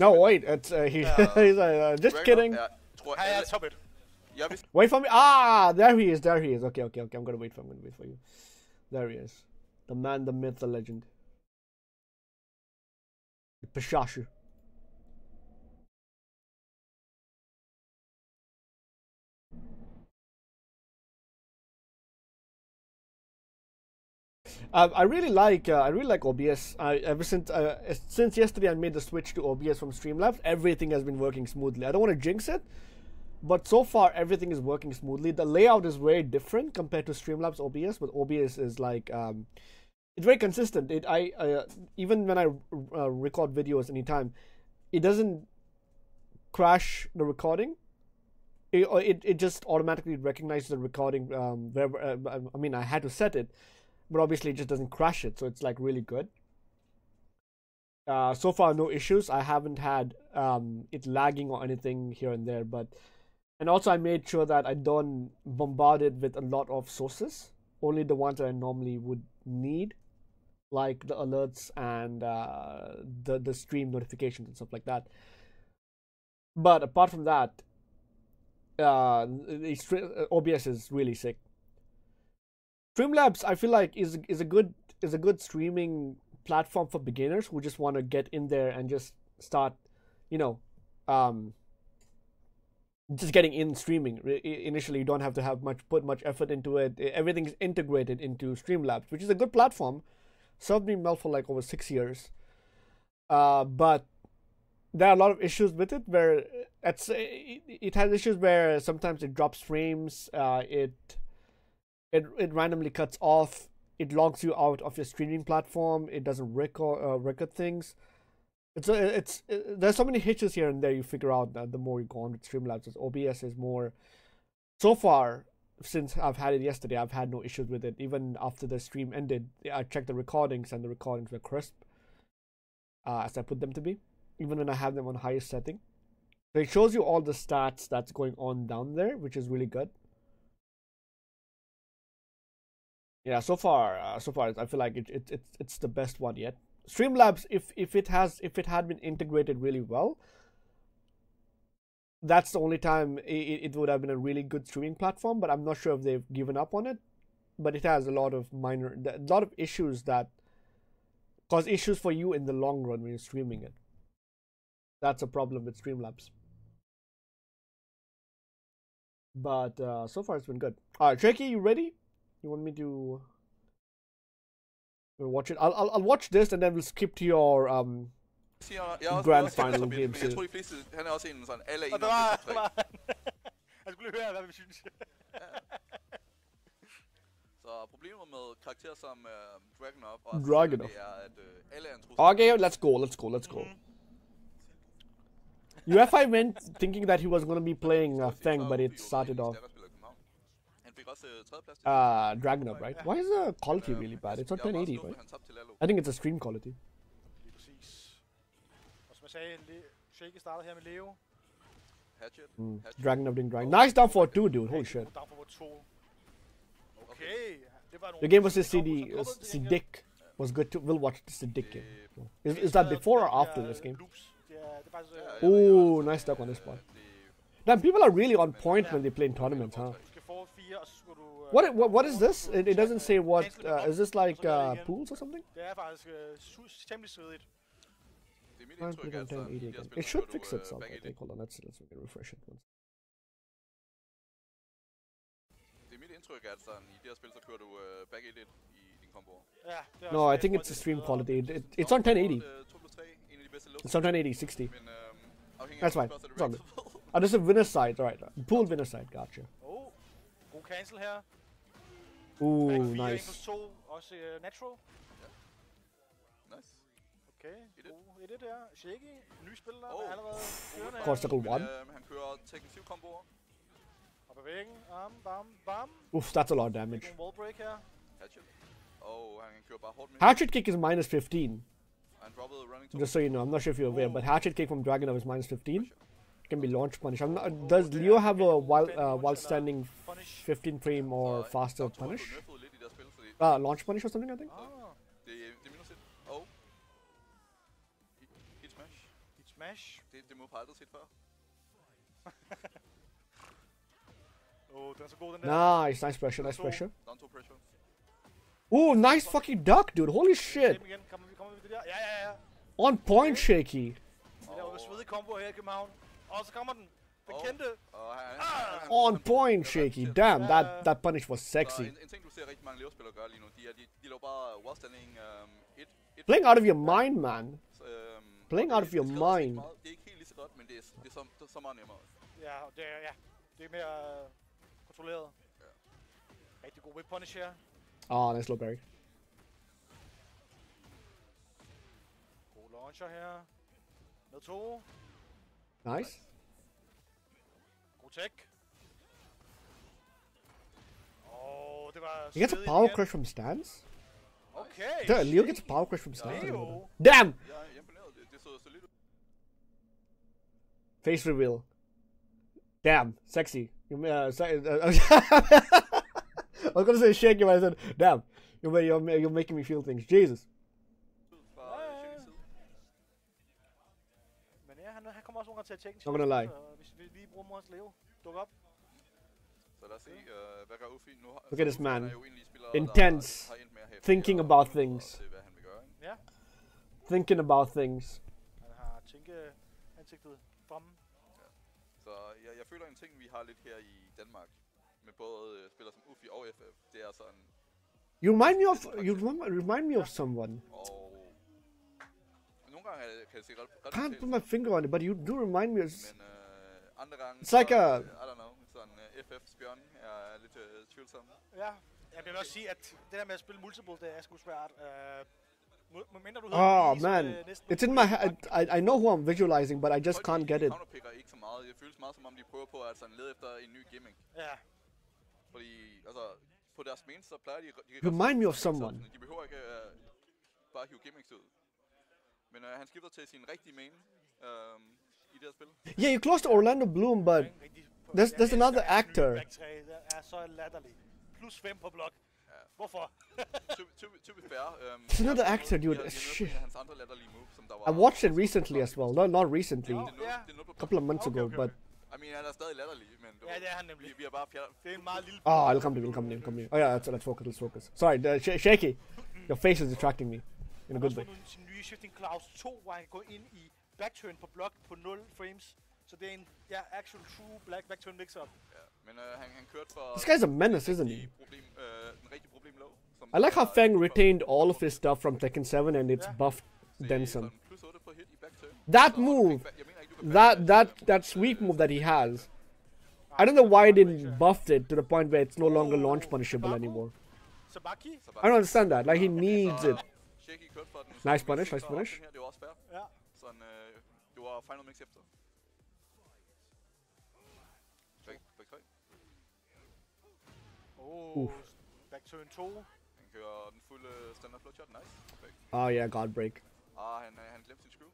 No, wait. It's uh, he, he's uh, just Dragon kidding. Tror Han alle, top 1. jeg vil Wait for me. Ah, there he is. There he is. Okay, okay, okay. I'm gonna wait for. Him. I'm gonna wait for you. There he is. The man, the myth, the legend. Pashashu. Uh, I really like uh, I really like OBS. I, ever since uh, since yesterday I made the switch to OBS from Streamlabs, everything has been working smoothly. I don't want to jinx it, but so far everything is working smoothly. The layout is very different compared to Streamlabs OBS, but OBS is like um, it's very consistent. It I uh, even when I uh, record videos anytime, it doesn't crash the recording. It, it, it just automatically recognizes the recording um, wherever. Uh, I mean, I had to set it, but obviously it just doesn't crash it, so it's like really good. Uh, so far, no issues. I haven't had um, it lagging or anything here and there, but and also I made sure that I don't bombard it with a lot of sources. Only the ones that I normally would need, like the alerts and uh, the the stream notifications and stuff like that. But apart from that, uh, OBS is really sick. Streamlabs, I feel like is is a good is a good streaming platform for beginners who just want to get in there and just start, you know, um, just getting in streaming. Initially, you don't have to have much put much effort into it. Everything's integrated into Streamlabs, which is a good platform. Served me well for like over six years. Uh, but there are a lot of issues with it where it's it, it has issues where sometimes it drops frames. Uh, it it it randomly cuts off. It logs you out of your streaming platform. It doesn't record uh, record things. It's a, it's it, there's so many hitches here and there. You figure out that the more you go on with Streamlabs, as OBS is more. So far, since I've had it yesterday, I've had no issues with it. Even after the stream ended, I checked the recordings and the recordings were crisp, uh, as I put them to be. Even when I have them on highest setting, so it shows you all the stats that's going on down there, which is really good. Yeah, so far, uh, so far, I feel like it, it, it it's the best one yet. Streamlabs, if if it has if it had been integrated really well, that's the only time it, it would have been a really good streaming platform. But I'm not sure if they've given up on it. But it has a lot of minor, a lot of issues that cause issues for you in the long run when you're streaming it. That's a problem with Streamlabs. But uh, so far, it's been good. All right, Tricky, you ready? You want me to We'll watch it? I'll, I'll I'll watch this and then we'll skip to your um. siger, jeg er Grand også final men games, jeg ja. tror de fleste, han er også en sådan, alle er Og enige der om var, det der top var tre. Han skulle høre, hvad vi synes. Så problemet med karakterer som uh, Dragunov og Dragunov. det er, at uh, alle er en trussel. Okay, let's go. Let's go. Let's go. UFI went thinking that he was gonna be playing uh, Feng, but it started off Han fik også uh, tredjeplads til uh Dragunov, right? Why is the quality really bad? It's on Jeg var meget 1080, skuffet, right? Han tabte til Lalo. I think it's a stream quality. Lige præcis. Og som jeg sagde, Le- startede her med Leo. Hatchet. Mm. Hatchet. Dragunov didn't grind. Nice down for two, dude. Holy shit. Down for 2. Okay. Det var nogle The game was the komboer, CD så uh, komboet til gengæld. Siddiq was good too. We'll watch the Siddiq game. Is, is that er- before or er after this game? loops. Det er, det er faktisk... ja, øh, jeg ved Ooh, nice duck on this spot. Damn, people are really on point when they play in tournaments, huh? What, what what is this? It, it doesn't say what. Uh, is this like og så gør det uh, pools or something? Det er faktisk øh, temmelig svedigt. Det er mit indtryk, altså, 1080 i de her again. spil, It should fix du, øh, itself, I think. Hold on, let's let's refresh it once. Det er mit indtryk, at i de her spil, så kører du back in i din combo. Ja, det er No, I think it's a er stream quality. It, it, it's on 1080. 2 plus 3, en af de bedste looks. It's on 1080, 60. Men øhm, afhængig That's fine. hvor It's all det Oh, this is a winner side, right? Pool winner side, gotcha. Oh, god cancel her. Ooh, Back 4, 1 nice. plus 2, også uh, natural. Nice. Okay, 1-1. god 1-1 der. Shaky, ny spiller, Oh. der er allerede kørende Of course, one. Men, han kører Tekken 7 komboer. Op ad væggen, bam, bam, bam. Oof, that's a lot of damage. Nogle wall break her. Hatchet. Og han kører bare hårdt med. Hatchet kick is minus 15. Han droppede running to. Just so you know, I'm not sure if you're aware, but hatchet kick from Dragon Dragunov is minus 15. Can be launch punish. I'm not, does Leo have a while uh, while standing 15 frame or faster punish? Du nerfede lidt i det her spil, fordi Uh, launch punish or something, I think. Ah, det, det minus 1. Hit, hit smash. hit smash. Det, det må jeg aldrig set før. Oh, den er så god, den der. Nice, nice pressure, nice pressure. Down to pressure. Ooh, nice fucking duck, dude. Holy shit. On point, shaky. Oh. svedig combo her København. Og så kommer den. Den Åh. kendte. Og han, han, Ah! han, On point, shaky. Damn, that that punish was sexy. en, en ting, du ser rigtig mange leverspillere gøre lige nu, de, de, de laver bare wallstanding um, et, et, Playing out of your mind, man. så, øhm, playing out of your det skader sig ikke mind. meget. Det er ikke helt lige så godt, men det er, det er, så, det er så meget nemmere. Ja, det er, ja. Det er mere øh, kontrolleret. Rigtig god whip punish her. Oh, nice low berry. God launcher her. Med to. Nice. God check. Oh, det var He gets a power igen. crush from stance. Okay. Dude, Leo gets a power crush from stance. Leo. Damn! Jeg imponeret. Det, det så solidt ud. Face reveal. Damn, sexy. You uh, se- uh, I was gonna say shaky, but I said, damn. You're, you're, you're making me feel things. Jesus. Kommer også nogle gange til at tjekke. Not gonna lie. Så hvis vi lige bruger Mors Leo, duk op. Så lad os se, øh, hvad gør Uffi nu? har- Look at this man. er jo en af de spillere, Intense. Der har endt med at have Thinking about things. Til, hvad han vil gøre, ikke? Ja, Thinking about things. han har tænke ansigtet fremme. Så jeg, jeg føler en ting, vi har lidt her i Danmark, med både øh, spillere som Uffi og FF, det er sådan, You remind me of you remind me of someone. og Can't put my finger on it, but you do remind me of. s- Men It's like så, a- I don't know, sådan FF's bjørn er lidt øh, tvivlsom. Ja, jeg vil også sige, at det der med at spille multiple, det er sgu svært. Må- Medmindre du Oh man, øh, næsten it's in my head. I, I know who I'm visualizing, but I just Folk, can't get it. counterpicker ikke så meget. Det føles meget som om, de prøver på at sådan lede efter en ny gimmick. Ja, Fordi, altså, på deres main, så plejer de... de Remind me of someone. mix-upsene. De behøver ikke uh, bare hive gimmicks ud. Men uh, han skifter til sin rigtige main um, i det her spil. Yeah, you close to Orlando Bloom, but there's- there's another actor. back three. Det er så latterlig. Plus 5 på blok. Hvorfor? to, to, to be fair... Um, It's another actor, dude. Jeg, jeg, Shit. jeg, hans andre latterlige move, som der var... I watched it recently as well. No, not recently. Ja. Det er noget, det er noget på A couple of months ago, but I mean, han er stadig latterlig, men... Du, Ja, det er han nemlig. Vi, vi er bare fjer... Det er en meget lille... oh, I'll come to me. I'll come to me. I'll come to me. Oh yeah, let's, let's focus. Let's focus. Sorry, the sh- shaky. Your face is distracting me in a good også way. sin nye Shifting Clouds 2, hvor han går ind i backturn på blok på 0 frames. Så det er en ja, actual true black backturn mix-up. Ja, men uh, han, han kørte for... This guy's a menace, isn't he? Problem, uh, en rigtig problem low. Som I like how der Feng retained all of his stuff from Tekken 7 and it's Yeah. buffed se then sådan some. Plus 8 på hit i backturn. That Så du kan move, ikke ba- jeg mener ikke, du kan that that that sweep move that he has. I don't know why they didn't buff it to the point where it's no longer launch punishable anymore. I don't understand that. Like he needs it. Shaky kørte for den. Nice punish, nice punish. Her, det var også fair. Ja. Sådan, øh, det var final mix efter. Back, back 3. Oh, Uff. backturn 2. Han kører den fulde standard flowchart. Nice. Back. Oh yeah, God break. Ah, han, øh, han glemte sin screw.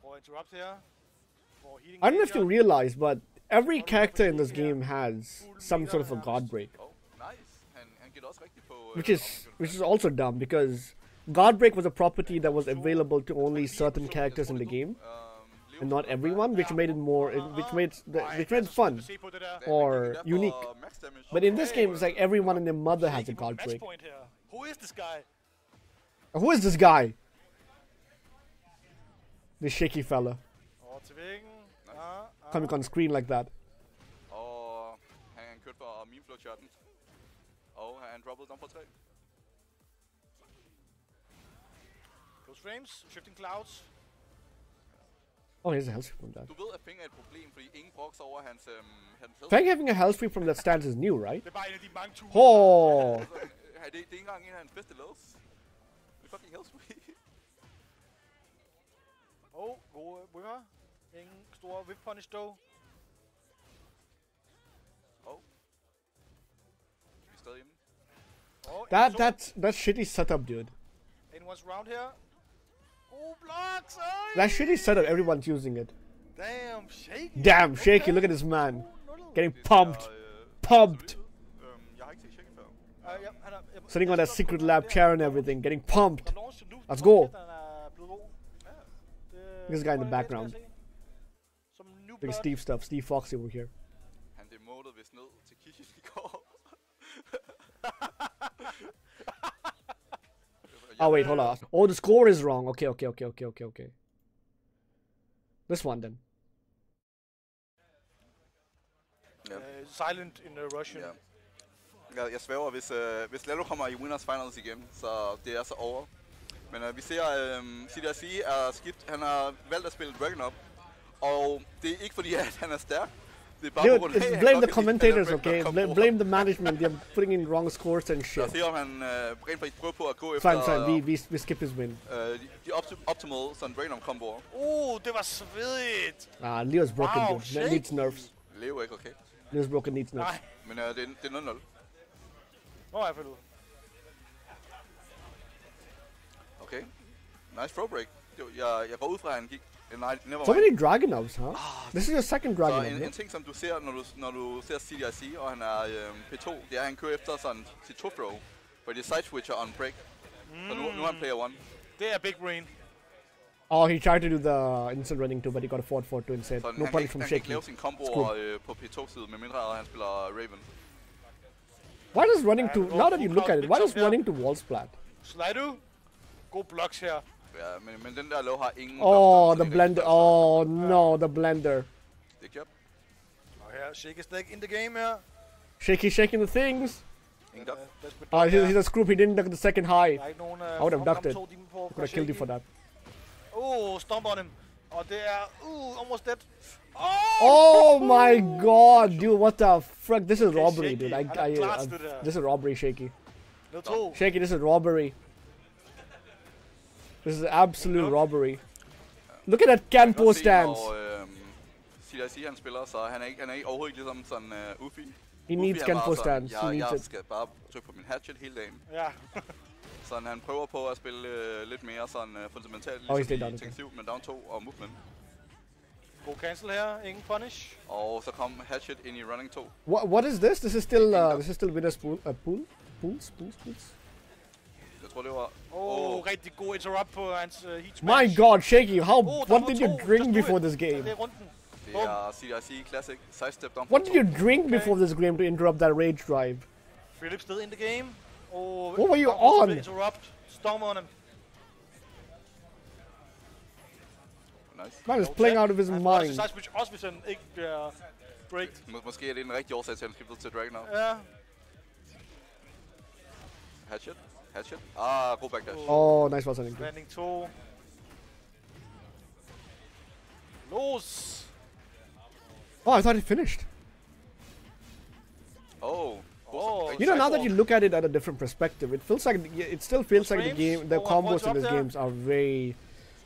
Prøver at interrupt her. Får I don't know if you realize, but every character in this game has some sort of a God break, Oh, which is which is also dumb because God break was a property that was available to only certain characters in the game Um, and not everyone, which made it more, which made the, Ej, which made it fun. kan se på det der. or unique. But in this game, it's like everyone and their mother has a Shaky på God break. Who is this guy? Who is this guy? This shaky fella Over til væggen. Ja, ja. coming on screen like that. Og and Rubble kørte for meme flowcharten. Og han droppede down for 3. Close frames. Shifting clouds. Oh, here's a hell sweep from that. Du ved, at Feng er et problem, fordi ingen broks over hans, øhm, hans health. Feng having a hell sweep from that stance is new, right? Det er bare en af de mange ture. Oh, Altså, det, det er ikke engang en af hans bedste lads. Det er fucking hell sweep. Oh, gode whipper. Ingen store whip punish dog. That så- that's that's shitty setup, dude. Anyone's round here. Oh, blocks! Ej! That shitty setup. Everyone's using it. Damn, shaky. Damn, shaky. Look at this man Oh, getting pumped, ser, pumped, solidt ud. Øhm, jeg har ikke set Shaky før. Uh, ja, han jeg, sitting on jeg that Secretlab chair and everything, getting pumped. Der launch nu. Let's go. kæft, Han blevet god. This guy in the Hvor det, background. skal jeg se? Som new Big. Steve stuff. Steve Foxy over here. Oh wait, hold on. Oh, the score is wrong. Okay, okay, okay, okay, okay, okay. This one then. Ja. Uh, silent in uh, Russian. Ja. Jeg, jeg svæver, hvis, øh, hvis Lalo kommer i Winners Finals igen, så det er så over. Men øh, vi ser, øh, CDRC er skidt. Han har valgt at spille Dragon up. Og det er ikke fordi, at han er stærk. Det er bare Dude, på grund af, it's blame the kan lide, at han er commentators, okay? Up kom Bla- over. blame the management. They're putting in wrong scores and shit. os se, om han rent faktisk prøver på at gå efter Fine, fine. We, we, we skip his win. de, de opti- optimal sådan Dragunov komboer. Uh, det var svedigt. Ah, Leo's broken, Wow, dude. That needs shaky. nerfs. Leo er ikke okay. Leo's broken needs nerfs. Nej. Men øh, det, er- det er 0-0. Nå, jeg faldet ud. Okay. Nice throw break. Det, var- jeg, jeg går ud fra, at han gik... Nej, never So mind. many Dragunovs, huh? This is your second Så Dragunov, en, no? en ting, som du ser, når du, når du ser CDIC, og han er øhm, P2, det er, at han kører efter sådan sit to throw, hvor det er side switcher on break. Så nu, nu er han player one. Det er Big Brain. Oh, he tried to do the instant running too, but he got a forward forward to instead. Så No han, kan punish ikke, from han kan ikke shaking. lave sine komboer Screw. øh, på P2-side, medmindre han spiller Raven. Why does running to... Now that you look at it, why Big does running to wall splat? Slido. God blocks her. Ja, men, men den der low ingen... Oh, the det er rigtig blender. godt. Oh, no, the blender. Det er job. Og her, Shake stadig in the game her. Shaky shaking the things. Ingen dodge. Uh, Oh, he's, he's a screw. He didn't duck the second high. Der er. Uh, I would have ducked it. To, Could have killed you for that. Oh, stomp on him. Og det er... Uh, almost dead. Oh oh my god, dude, what the frick? This is Okay, robbery, shaky. dude. I, Han er I, klart uh, stødt her. this is robbery, Shaky. Ned. Shaky, this is robbery. This is absolute Nope. robbery. Look at that Man kan Campo stance. Når øhm, CDIC han spiller, så han er ikke, han er ikke overhovedet ligesom sådan uh, Ufi. He Ufi, needs han Campo meget sådan, stance. He needs jeg it. skal bare trykke på min hatchet hele dagen. Ja. Så han prøver på at spille øh, lidt mere sådan øh, fundamentalt, Oh, ligesom dead down, i okay. Tekken 7 med down 2 og movement. God cancel her. Ingen punish. Og så kom Hatchet ind i running 2. What, what is this? This is still uh, this is still winner's pool. Uh, pool? Pools? Pools? Pools? Jeg tror det var... Oh, rigtig god interrupt på hans uh, heat My. God, Shaky! How? Oh, what did you drink before this game? er. Det er CDIC Classic Sidestep down What did you drink Okay. before this game to interrupt that rage drive? Philip still in the game. Oh, What were you on? Interrupt. Storm on him. Nice. Man is playing out of his Han også mind. side switch, også hvis han ikke bliver breaked. Må, måske er det en rigtig årsag til, at han skiftede til Dragunov. Ja. Hatchet. Hatchet. Ah, god backdash. Oh, nice was anything. Landing 2. Los! Oh, I thought it finished. Oh. Oh. You know, now that you look at it at a different perspective, it feels like it still feels like the game, the oh, one combos in up these games are way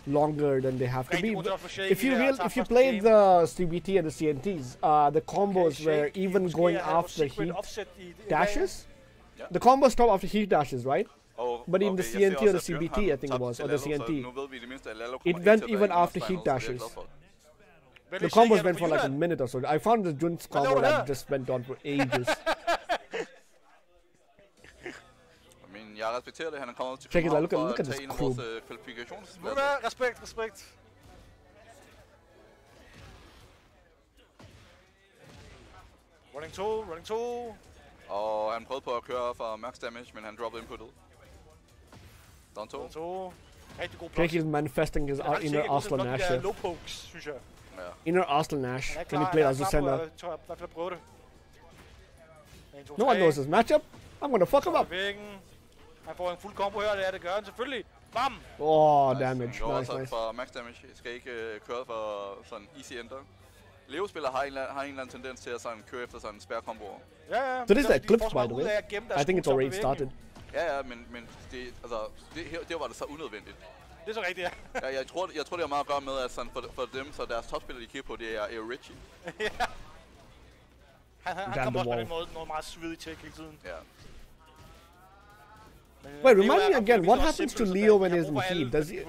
longer than they have to be. god But job for Shaky If you her. real, if you første play the CBT and the CNTs, uh, the combos Okay, were even going er after secret heat offset i- i dashes. Ja. The combo stop after heat dashes, right? Oh, But in okay, the jeg ser CNT or the CBT, I think it was, or the CNT. Nu ved vi i det mindste, at Lalo It went ikke til at even after heat så det jeg dashes. glad for. Hvad The combos went for like a minute or so. I found the Jun's combo that just went on for ages. Men jeg respekterer det, han er kommet til Check it out, look at- look at at this tage en af crew. vores øh, Ved du Respekt, respekt. Running 2, running 2. Og han prøvede på at køre for max damage, men han droppede inputtet. Down 2. Running 2. Rigtig god blok. Shaky is manifesting his uh, inner Arslan Ash here. low pokes, synes jeg. Ja. Inner Arslan Ash Han er klar, han as er a klar på center. at tør- i hvert fald at prøve det. 1, 2, No one knows this matchup. I'm gonna fuck him up. Væggen. Han får en fuld combo her, det er det gør han selvfølgelig. Bam! Oh, Nice. damage. Han Nice, nice. for max damage. Skal ikke øh, køre for sådan easy enter. Leo-spiller har en, har en eller anden tendens til at sådan køre efter sådan spærre komboer. Ja, ja. So this is Det er a så by the way. I think it's already started. Ja, ja, men, men det, altså, det, her, det var det så unødvendigt. Det er så rigtigt, ja. Ja, jeg, tror, jeg tror, det har meget at gøre med, at sådan for, for dem, så deres topspiller, de kigger på, det er Eo Richie. Han, han, han Down kommer også på den måde noget meget svedig tjek hele tiden. Ja. Men, Wait, Leo remind me again, what happens to Leo when he's in heat? Does he-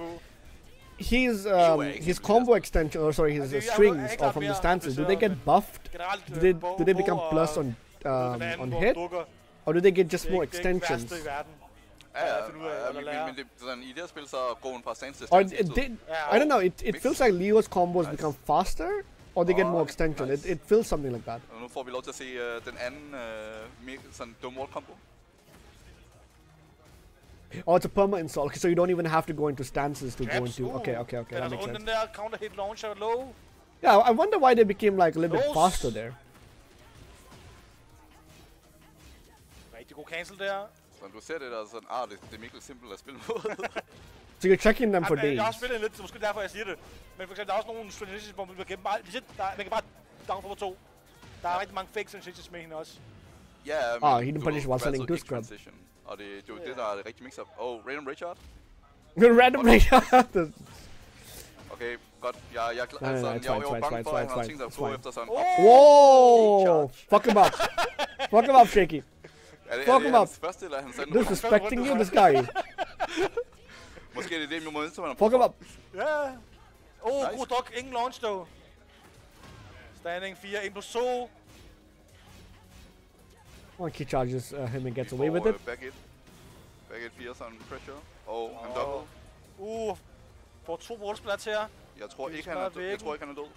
His um, his sådan combo extension, or sorry, his uh, jeg jo strings or from the stances, do they get buffed? Do they do they become plus on um, on hit, or do they get just more ikke- det ikke det extensions? men, men, men det, sådan, i det her spil, så går hun fra stance til Or stance. it, hele they, I don't know. It it feels like Leo's combos Nice. become faster, or they get more Oh, extension. nice. It it feels something like that. Og nu får vi lov til at se uh, den anden uh, sådan dum wall combo. Oh, it's a perma install, okay, so you don't even have to go into stances to go into. Uh, Okay, okay, okay, that er makes sense. den counter hit launcher low. Yeah, I wonder why they became like a little bit faster there. Rigtig god cancel der. Så du ser det der sådan, ah, det, det er virkelig simpelt at spille mod. So you're checking them for Ej, men days. Jeg har også spillet lidt, så måske derfor jeg siger det. Men for eksempel, der er også nogle strategies, hvor man bliver gennem bare... Hvis ikke, der, man kan bare down for to. Der er rigtig mange fake strategies med hende også. ja, men Ah, Hidden du Punish ved, while du er selling altid Dusk ikke Grab. transition. Og det, det er jo Ja. det, der er det rigtige mix-up. Oh, Random Richard. Randomly, the- Okay, godt. Jeg, jeg, Nej, altså, nej, it's jeg, jeg var bange for, at han havde tænkt sig at gå efter sådan Oh! Fuck him up. Fuck him up, Shaky. Er det, Fuck er det him up. første, eller er hans anden? Disrespecting you, this guy. Måske er det det, momentum, han har Fuck him up. Ja. Oh, Nice. god dog. Ingen launch dog. Standing 4, 1 plus 2. Well, he charges uh, him and gets Vi away with it. Back it. Back it 4, sådan pressure. Og han double. Uh, får to wallsplats her. Jeg tror ikke, han er død. Jeg tror ikke, han er død.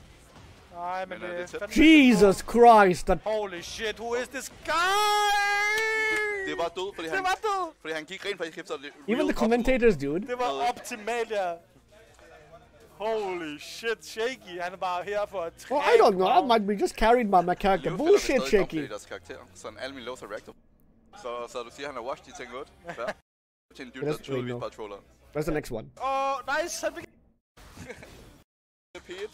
Nej, men, Men, øh, det det er er Jesus Christ, that Holy shit, who is this guy? Det var død, fordi Det var død. fordi han gik rent faktisk efter det. even the commentators, dude. Det var optimalt, ja. Holy shit, Shaky, han er bare her for at Well, I don't know. I might be just carried by my character. Leo Bullshit, spiller vist stadig Shaky. i deres karakter. Sådan alle mine lows er reactive. Så, så du siger, han er washed, de tænker godt. Ja. Til en dude, It der doesn't tydeligvis bare troller. Where's the next one? Oh, nice, han fik... Repeat.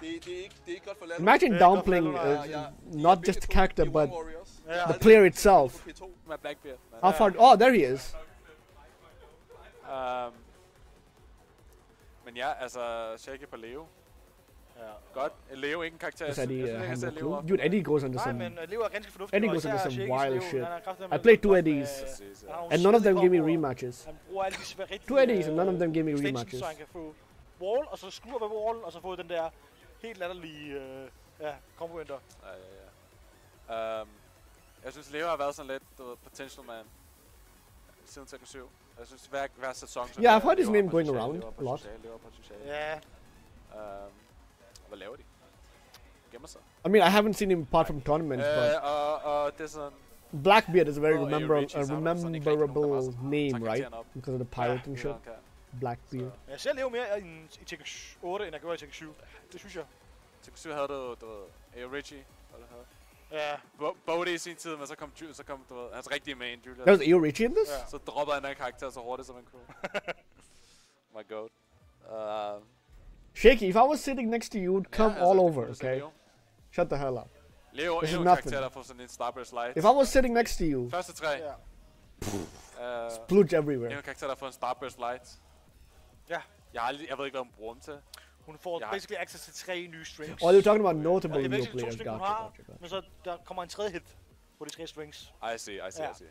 Det, det, er ikke, det er ikke godt for landet. Imagine Yeah, downplaying go for uh, it, Ja, not just the character, but Warriors. The player itself. Med Blackbeard. How far? Oh, there he is. Øhm, men ja, altså, Shaggy på Leo. Ja. Godt. Leo er ikke en karakter. Is jeg Eddie synes- uh, jeg handle jeg Leo? Dude, Eddie goes Nej, some. men uh, Leo er ganske fornuftig. Eddie og goes især some wild Leo, shit. han er I played two Eddies. han And none of them gave me rematches. Han bruger alle de. Two Eddies, and none of them gave me extensions, rematches. Så han kan få wall, og så skruer ved wall, og så få den der helt latterlige øh, ja, combo enter. Ja, ja, ja. Øhm, jeg synes, Leo har været sådan lidt, du ved, potential man. Siden Tekken 7. Jeg synes, hver, hver sæson... Yeah, I've heard his name going around a lot. Yeah. Leo har potentiale. Ja, Øhm, hvad laver de? Gemmer sig. I mean, I haven't seen him apart from tournaments, but Øh, og, og det er sådan... Blackbeard is a very Well, remember a Summer, sådan ikke rigtig nogen, der rememberable name, right? Because of the pirate and det shit. Blackbeard. jeg ser Leo mere i, i Tekken 8, end jeg gjorde i Tekken 7. Det synes jeg. Tekken 7 havde du, du ved, Ayo Richie, hvad det hedder. Ja, Bo- Bodie i sin tid, men så kom, Ju- så kom du ved, hans rigtige main, Julius. There was Eo Richie in this? Ja. Så droppede han den karakter så hurtigt som han kunne. My god. Uh, Shaky, if I was sitting next to you, you'd come ja, all altså, over, det er sådan okay? Leo. Shut the hell up. Leo This is en nothing. karakter, der får sådan en Starburst Light. If I was sitting next to you, Første tre. ja. Uh, splooge everywhere. endnu en karakter, der får en Starburst Light. Ja. Jeg, har aldrig, jeg ved ikke, hvad hun bruger dem til. Hun får Jeg- basically access til tre nye strings. Oh, you're talking about Og notable er basically to players. hun Gotcha, har, gotcha, gotcha. men så der kommer en tredje hit på de tre strings. I see, I see, Ja. I see.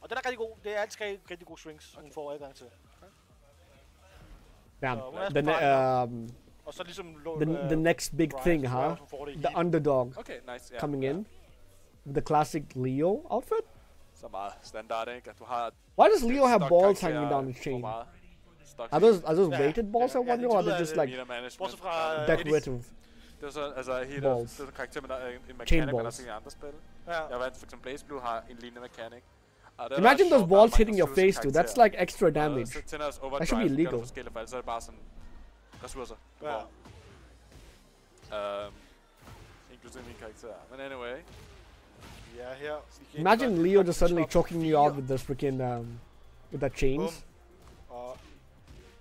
Og den er rigtig god. Det er alle tre rigtig gode strings, hun får adgang til. The, ne- find um, Og så ligesom... lo- the, øh, the next big Brian, thing, huh? The underdog Okay, nice. Ja, coming ja. in. The classic Leo outfit? Så meget standard, ikke? At du har Why does Leo have balls hanging down his hvor chain? Meget stock Are those are those Ja, rated balls, ja, I wonder, det or betyder, they're just like meter management. Bortset fra, Ja. decorative? Det er så, altså Heat Balls. det er karakter, man har en, en Chain mechanic, man har balls. i andre spil. Ja. Jeg ved, for eksempel BlazBlue har en lignende mechanic. Og det er Imagine those sjovt, er balls hitting your face, dude. That's like extra Og damage. Så tænder også overdrive, That should be gør det illegal. forskelligt, for ellers er det bare sådan ressourcer. Ja. får. Øhm, inklusive min karakter. Men anyway. Ja, her. Imagine Leo just suddenly choking you out with this freaking um, with that chains. Bum.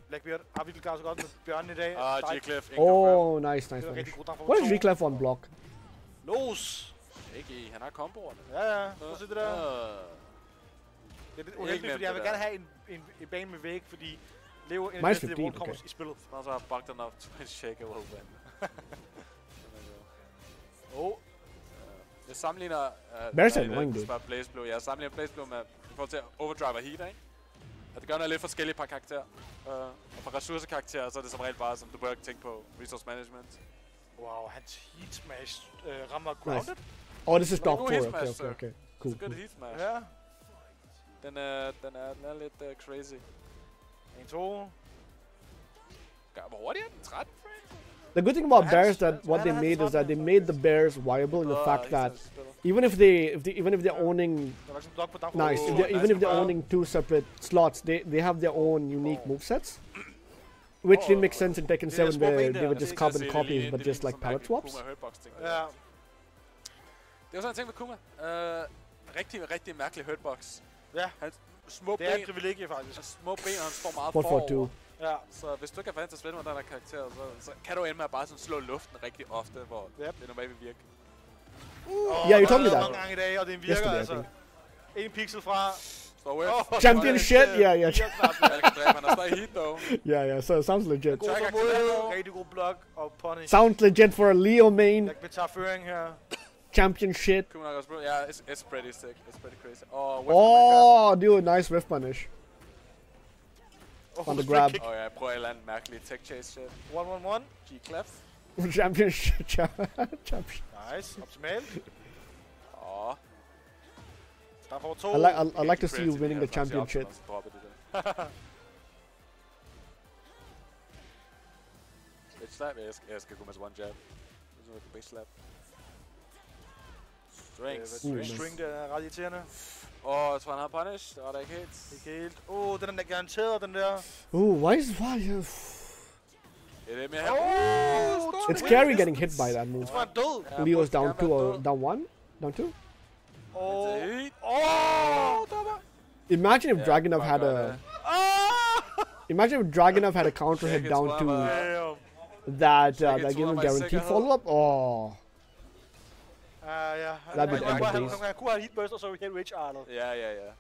Blackbeard har virkelig klaret sig godt med Bjørn i dag. Ingen confirm. Oh, nice, nice, nice. rigtig god drang for What is to. Reclef on block? Los! Ikke i, han har komboerne. Ja, ja. Prøv at se det der. Det er lidt uheldigt, fordi jeg vil gerne have en, en, en bane med væg, fordi Leo er en af de Minus bedste 15, wall combos i spillet. Så har Bogdan op to en shake will win. Oh, Jeg sammenligner... Uh, Bears are annoying, dude. Bare Blaze Blue. Jeg sammenligner Blaze Blue med... I forhold til Overdrive og Heat, ikke? Og det gør noget lidt forskelligt par karakterer. Uh, og for ressourcekarakterer, så er det som regel bare, som du bør ikke tænke på, resource management. wow, hans heat smash øh, rammer grounded. Oh, this is hit Okay, smash, okay, sir. okay. Cool. Så gør cool. det Heat Smash. Ja. Den er, den er, den er lidt uh, crazy. 1, 2. Gør- Hvor hurtigt er den? 13 frames? The good thing about Hans- bears that what they made is that they made the bears viable in the fact that even if they if they even if they're owning Der var sådan en blok på down. nice, if Oh, they're, even if they're owning two separate slots, they they have their own unique movesets, which didn't make sense in Tekken er 7 where they were just carbon copies but just like palette swaps. Kuma hurtbox ting. Ja. Det var sådan en ting med Kuma. Uh, rigtig, rigtig mærkelig hurtbox. Ja. Hans små Det er et privilegie, faktisk. små ben, og han står meget What for two? forover. Ja. Så hvis du ikke er vant til at spille med den her karakter, så, så kan du ende med at bare sådan slå luften rigtig ofte, hvor Yep. det normalt vil virke. Oh, Yeah, you der told me er that. mange gange i dag, og det virker Yesterday, altså. En pixel fra... Står away. Åh, Champion shit, det, yeah, yeah. fire knap. Han kan dræbe, han er stadig heat dog. Yeah, yeah. So it sounds legit. God klar. rigtig god blok og punish. Sounds legit for a Leo main Jeg vil tage føring her. champion shit. Kuma nok også bruge. Ja, it's, it's pretty sick. It's pretty crazy. Oh, Oh, dude, nice whiff punish. Oh, On the grab. kick. Og jeg prøver et eller andet mærkeligt tech chase shit. 1-1-1. G-clap. champion shit. champion. Nice. Optimalt. Åh. Der får to. I like I, I like to see you winning the her, så han siger championship. option, og så dropper det der. Bitch slap? Ja, jeg skal, jeg skal gå med til one jab. Det sådan noget bitch slap. Strings. Øh, Uh, hvad- nice. String, der er ret irriterende. Åh, jeg tror han har punish. Det var der ikke helt. Ikke helt. Åh, oh, den er garanteret, den der. Ooh, why is why? Uh, Ja, det er mere her. Oh, it's scary getting hit by that move. Jeg tror, han er død. Ja, Leo's down two or down one, down two. Åh. Det er helt. Åh, der var... Imagine if Ja, Dragunov had gør a. det. Imagine if Dragunov had a counter hit down tror jeg to bare. Damn. that. Check Uh, that gave him bare guaranteed follow up. Oh, Ja, ja. Han- the han- han- days. Han kunne have hitburst og så hit rage artet. Ja, ja, ja.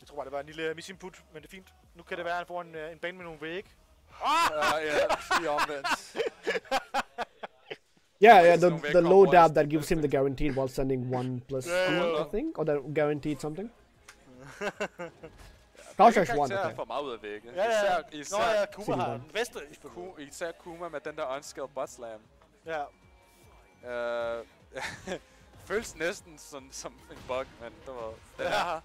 Jeg tror bare, det var en lille misinput, men det er fint. Nu kan det være, at han får en, en bane med nogle væg. Ja, ja, lige omvendt. yeah, yeah. The the low dab that gives him the guaranteed while sending one plus Yeah, two, yeah. I think, or that guaranteed something. Kawasha's one. karakterer Okay. får meget ud af vægge. Ja, ja. Især, Nå især, ja, Kuma har den bedste især Kuma med den der unskilled butt slam. Ja. Uh, føles næsten sådan, som en bug, men det var, den Ja.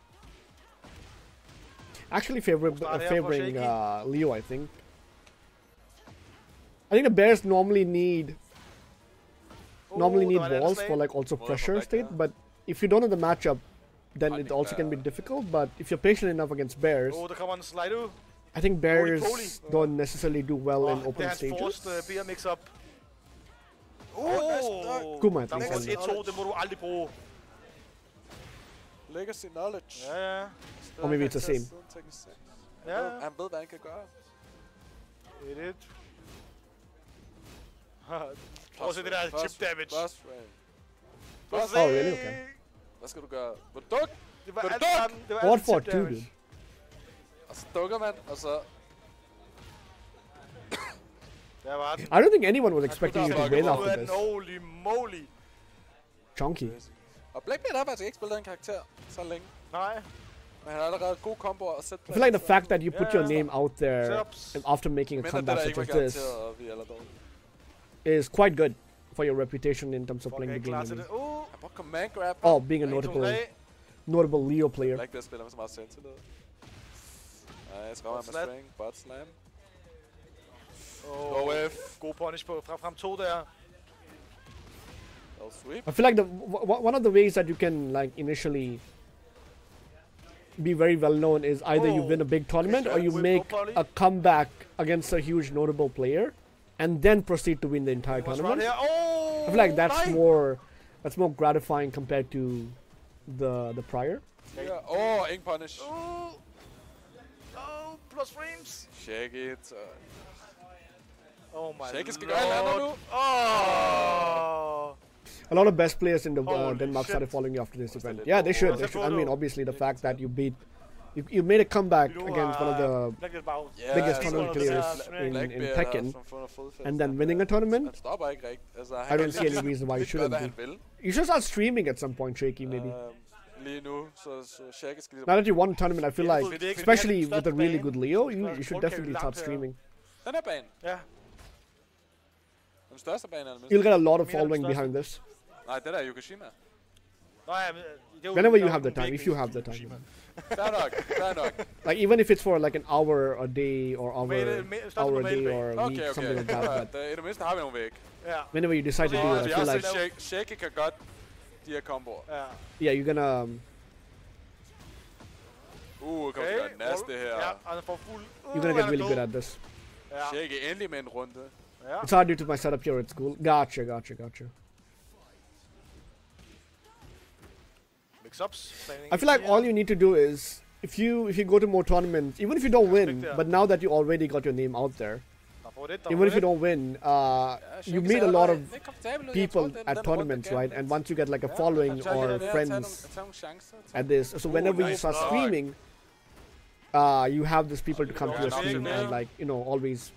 Actually, favor- Start uh, favoring uh, Leo, I think. I think the Bears normally need normally need der var et andet walls for like also pressure back state, there. but if you don't have the matchup, then I it think, also can be uh, difficult. But if you're patient enough against Bears, Åh, der kommer en slide ud. I think Bears poly. don't necessarily do well Åh, in det open hans stages. Forreste uh, beer mix-up. Åh, Åh, nice Kuma, I der think, er and- 1-2, det må du aldrig bruge. Legacy knowledge. Ja, ja. Or maybe it's the same. Ja, ja. Han ved, hvad han kan gøre. 1-1. Prøv at se det der chip damage. Plus frame. Prøv at Plus se. Oh, really? Okay. Hvad skal du gøre? Vil du dukke? Det var Vil du alt dukke? sammen. Det var What alt for chip two, damage. dude? Og så dukker man, og så... Der var den. I don't think anyone was expecting you to fucking win well. after Den, this. holy moly. Chunky. Og Blackbeard har faktisk ikke spillet den karakter så længe. Nej. Men han har allerede gode komboer og set I feel like the fact that you put your name out there after making a comeback der such as this garanteret, og vi er dårlige. is quite good for your reputation in terms of playing the er game. klar I mean. Uh, Han brugte command grab. Oh, being a notable notable Leo player. Blackbeard spiller med så meget selvtillid. Nice, rammer med string, butt slam. Oh, OF. God punish på fra frem to der. L sweep. I feel like the w- w- one of the ways that you can like initially be very well known is either you Oh. win a big tournament or you make a comeback against a huge notable player and then proceed to win the entire What's tournament. here? Oh, I feel like that's nej. more that's more gratifying compared to the the prior. Ja. Åh, oh, ingen punish. Uh, oh, plus frames. Shake it. Uh, Oh my Shaky skal lord. gøre et eller andet nu. Oh. A lot of best players in the uh, Denmark shit. started following you after this Was event. Yeah, they should. They should. I mean, obviously, the fact that you beat, you, you made a comeback Du against one of the lagt et bag. Ja, biggest tournament er players in, in Blackbeard Tekken, som fundet fodfæste. and then winning a tournament. Han stopper ikke rigtigt. Altså, han I don't see any reason why you shouldn't be. You should start streaming at some point, Shaky. Maybe Øhm, lige nu, så, så Shaggy skal now that you won a tournament, I feel like, especially with a really good Leo, you, you should definitely start langt her. streaming. Den her bane. Ja. Den største bane er den You'll get a lot of following behind this. Nej, det der Yokoshima. Nå men, det er Whenever you have the time, if you have the time. Fair nok, fair nok. Like even if it's for like an hour a day or hour, Mail- mail- hour a day or a week, Okay, okay. something like that. But I det mindste har vi nogle væg. Ja, whenever you decide to do it, I feel like set Shake, Shake kan godt de her komboer. ja. yeah, you're gonna. Um, Uh, kommer Okay, okay, til at naste her. Ja, han får fuld... Uh, you're gonna get really good at this. Ja, Shake endelig med en runde. Ja. It's hard due to my setup here at school. Gotcha, gotcha, gotcha. Mix-ups. I feel like all you need to do is if you if you go to more tournaments, even if you don't win, there. but now that you already got your name out there, Der får det, der even if you don't win, uh, you meet a lot of allerede lidt komfortabel ud. Jeg people at tournaments, right? And once you get like a following han tør lige or det der, tage nogle- friends tage nogle chancer. at this, so whenever you start block. streaming, uh, you have these people to come to your Yeah, stream and like you know always En,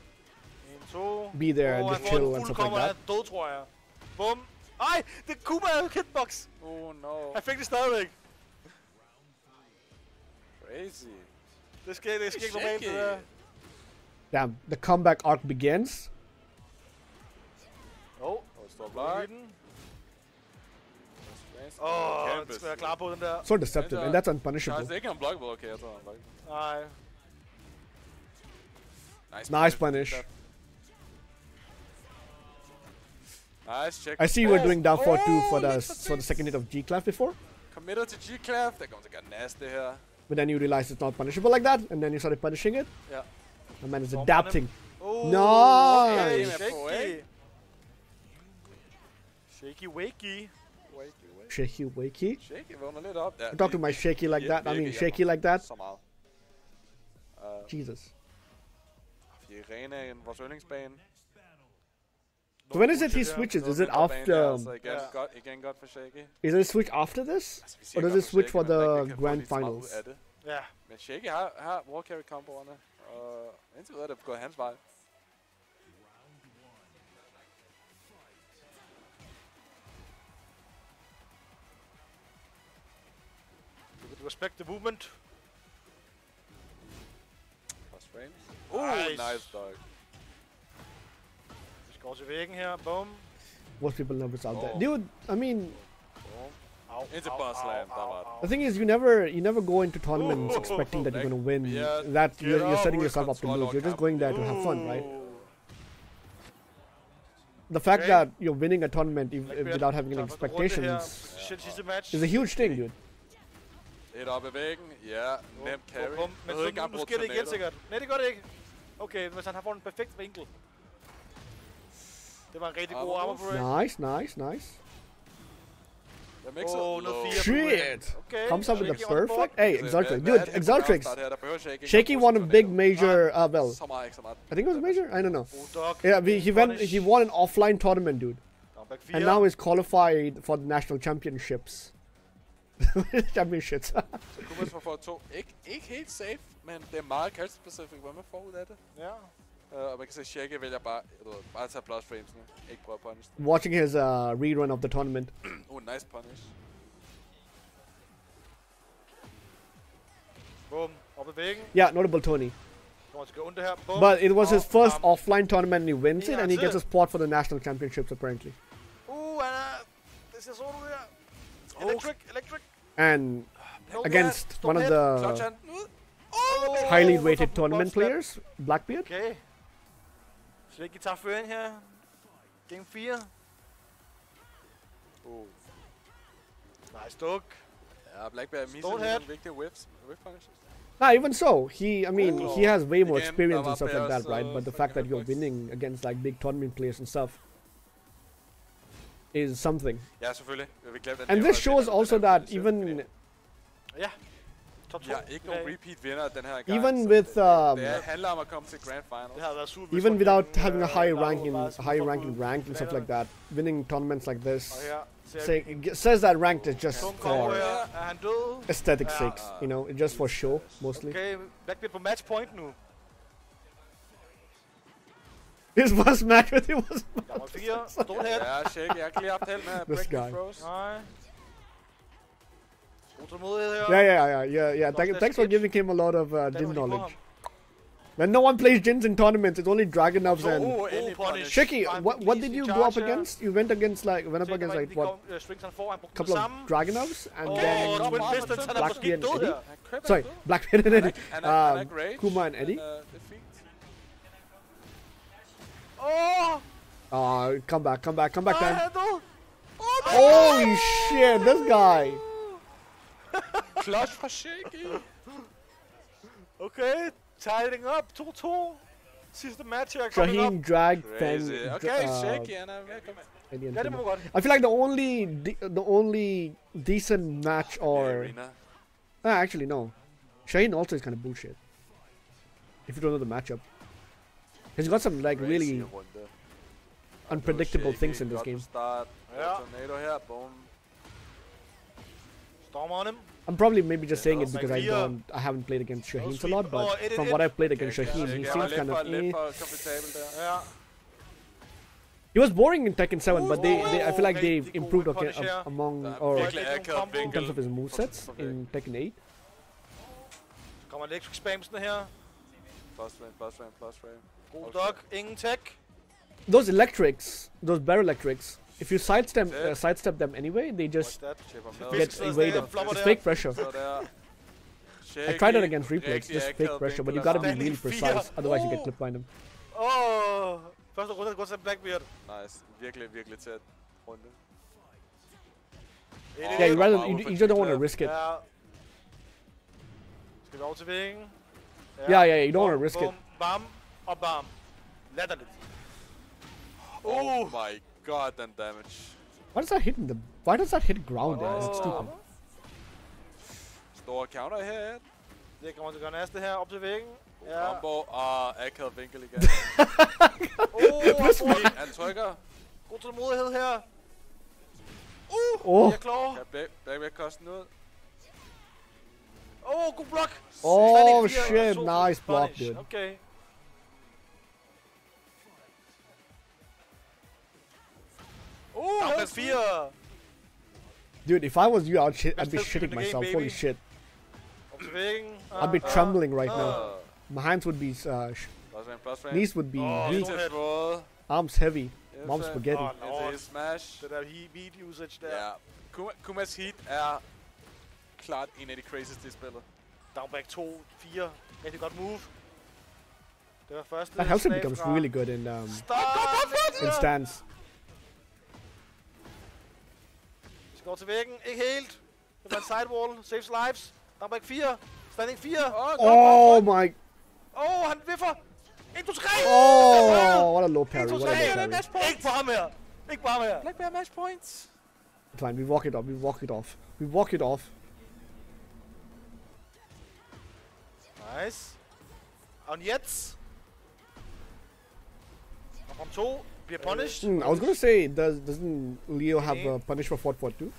to. be there and just han får chill and fuld stuff like kommer, that. han er død, tror jeg. Bum. Ej, det er Kuma hitbox. Oh no. Han fik det stadigvæk. Crazy. Det sker, det sker ikke normalt, det der. Damn, the comeback arc begins. Åh, oh, Og stor blok. Åh, Kæmpe det skal være klar på den der. So deceptive, and that's Charles, unpunishable. det er ikke unblockable. Okay, jeg tror han unblockable. Nej. Nice punish. Nice I see you were doing down for two for the for for the second hit of G clap before, Committed to G-Clap. they're going to get nasty here. but then you realized it's not punishable like that, and then you started punishing it. Yeah. The man is Bomb adapting. Oh, Nice. Okay, shaky. Shaky wakey. Wakey, wakey. Shaky wakey. Shaky vågner lidt op. Ja, I talk to my shaky like that. I mean shaky like that. Så meget. Uh, Jesus. fordi Renaen, vores yndlingsbane. So when is it he switches? Is it after? der, um, Så igen, Ja. godt, igen godt for Shaky. Is it a switch after this? Altså, vi siger Or does it switch for the ikke kan få grand lige så meget ud finals? af det. Ja. Men Shaky har, har war carry komboerne. Og indtil videre er det gået hans vej. Respect the movement. Cross frames. Uh, Nice. nice dog. Vi skal over til væggen her. Boom. Most people know it's out there, Oh. dude. I mean, Boom. Au, Into au, boss au, land, der au, var det. au. the thing is, you never you never go into tournaments Ooh. expecting that you're gonna win. Yeah, That you're, you're setting yourself up to lose. You're just going there to have fun, right? The fact Okay. that you're winning a tournament if, Blackbeard without having any tager første runde her. expectations Shit, sidste match. is a huge thing, dude. Et op ad væggen. Ja, nem carry. Bum, bum. Men Jeg så ved ikke nu, engang nu sker det igen sikkert. Nej, det gør det ikke. Okay, hvis han har fået en perfekt vinkel. Det var en rigtig god Armor armor break. Nice, nice, nice. Jeg mixer Åh, noget low. fire. Shit! Okay. Comes up with the on the board. perfect. Hey, Så Exaltrix, hvad- hvad dude, er det Exaltrix. en her? Der behøver Shaky ikke Shaky at bruge won a big major. Uh, well, Så meget, ikke så meget. I think it was a major. I don't know. Oh. Yeah, he, he went. He won an offline tournament, dude, and now is qualified for the national championships. championships. Kumas får fået to. Ikke, ikke helt safe, men det er meget character specific, hvad man får ud af det. Ja. Uh, og man kan se, at Shaky vælger bare, du bare at tage plus frames nu. Ikke prøve at punish dem. Watching his uh, rerun of the tournament. Uh, nice punish. Bum. Op ad væggen. Yeah, notable Tony. Kommer til at gå under her. But it was his first arm. offline tournament, and he wins it, and he gets a spot for the national championships apparently. Uh, han er... Det ser sådan ud her. Electric, electric. And No against one of the hand. Oh, highly hvorfor rated tournament players, Blackbeard. Okay. Svækki tager føring her. Game 4. Uh. Nice duk. Ja, Blackbear misser Stone lige head. nogle vigtige whiffs. Whiff punishes. Nah, even so, he, I mean, Oh. he has way more Again, experience and stuff like that, right? uh, But the fact that you're winning against like big tournament players and stuff is something. Yeah, selvfølgelig. Vi And this shows also that even fordi Ja. Top 2. Ikke nogen repeat vinder den her gang. even with um, det handler om at komme til Grand Finals. Det har været super. even without having a high ranking, high ranking rank rank and stuff like that, winning tournaments like this Og say, says that ranked is just for her. Er han død? aesthetic Ja. sakes, you know, just for show mostly. Okay, Blackbeard på match point nu. His first match with him was Nummer 4. Stone head. Ja, Shake. Jeg kan lige haft held med at This break the guy. throws. Nej. Utålmodighed her. yeah, yeah, yeah, yeah, yeah. Thank, thanks for giving him a lot of uh, Den gym knowledge. When no one plays Jins in tournaments, it's only Dragunovs and. Oh, God endelig punish. punish. Shaky, what what did you go up against? You went against like went up against like what? lige uh, Strings han får, couple of samme. Dragunovs and Åh, then Twin Kom bare, Pistons, han Blackbeard and Eddie? her. Han krøber sorry, død. Blackbeard and Eddie, ikke- han han um, Kuma and Eddie. det fint. Åh, Oh, come back, come back, come back, nej, man! han er. Holy shit, this guy! Clutch fra Shaky. Okay, tidying up. 2-2. Sidste match her coming up. Drag Crazy. then Okay, uh, Shaky, han ved at komme. Eddie and Ja, det må Kuma. man godt. I feel like the only de- the only decent match or Arena. ah, actually no, Shaheen also is kind of bullshit. If you don't know the matchup, he's got some like really unpredictable things in this godt game. på Storm on him. I'm probably maybe just saying it because I like here. don't I haven't played against Shaheen a lot, but Oh, it- from it- what I've played against Okay, Shaheen, Shaky, he han seems lidt kind for, of lidt eh. for komfortabel He was boring in Tekken 7, but they, they I feel like Oh, they've rigtig improved okay, punish among Der or virkelig Lidt in vinkel. terms of his movesets for- for in Tekken 8. Så kommer electric spamsen her. Plus frame, plus frame, plus frame. God Okay. dog. Ingen tech. Those electrics, those barrel electrics, if you sidestep uh, sidestep them anyway, they just that? Chipper Fisk med. get sidder evaded. stadig og flopper It's fake pressure. Så. I tried it against Shaky, replays, just fake pressure, but you gotta be really precise, otherwise you get Oh. clipped by them. Åh. Første runde går til Blackbeard. Nice. Virkelig, virkelig tæt runde. Yeah, you rather you, you just don't want to risk it. Ja. Skal vi over til vingen? Yeah, yeah, you don't want to risk it. Bum, bam og bam. Latterligt. Oh my god, den damage. Why does that hit in the? Why does that hit ground there? It's Oh. stupid. Stor counter her. Det kommer til at gøre næste her op til væggen. Ja. Combo og akavet vinkel igen. Oh, han bruger Han trykker. god tålmodighed her. Oh, Jeg er klar. Kan back, back, back kosten ud. Åh, oh, god blok. oh Standing fire, shit! to Nice block, punish. dude. Okay. Uh, Down 4. Dude, if I was you, I'd, shit, I'd be shitting the game, myself. Holy shit! Op. I'd be ah. trembling right now. ah. Uh, My hands would be, uh, sh- plus frame, plus frame. knees would be Oh, weak, don't Til hit. fod. arms heavy, Yes, mom's spaghetti. Åh, Det lord. er smash. Det der he- beat usage der. Ja. Kuma, Kumas heat er klart en af de craziest i spillet. Downback 2, 4. Rigtig godt move. Det var første That helps him becomes really good in um, Start. in stance. Skal over til væggen. Ikke helt. Det var en sidewall. Saves lives. Downback 4. Standing 4. Åh, Oh my! oh, han viffer. 1, 2, 3. Oh, what a low parry! 1, 2, What a 3. low parry! Ikke på ham her. Ikke på ham her. Black Bear match points. Fine. We walk it off. We walk it off. We walk it off. Nice. Og Jets. Og from 2 bliver punished. Hmm, I was gonna say, does doesn't Leo have a punish for fort fort too?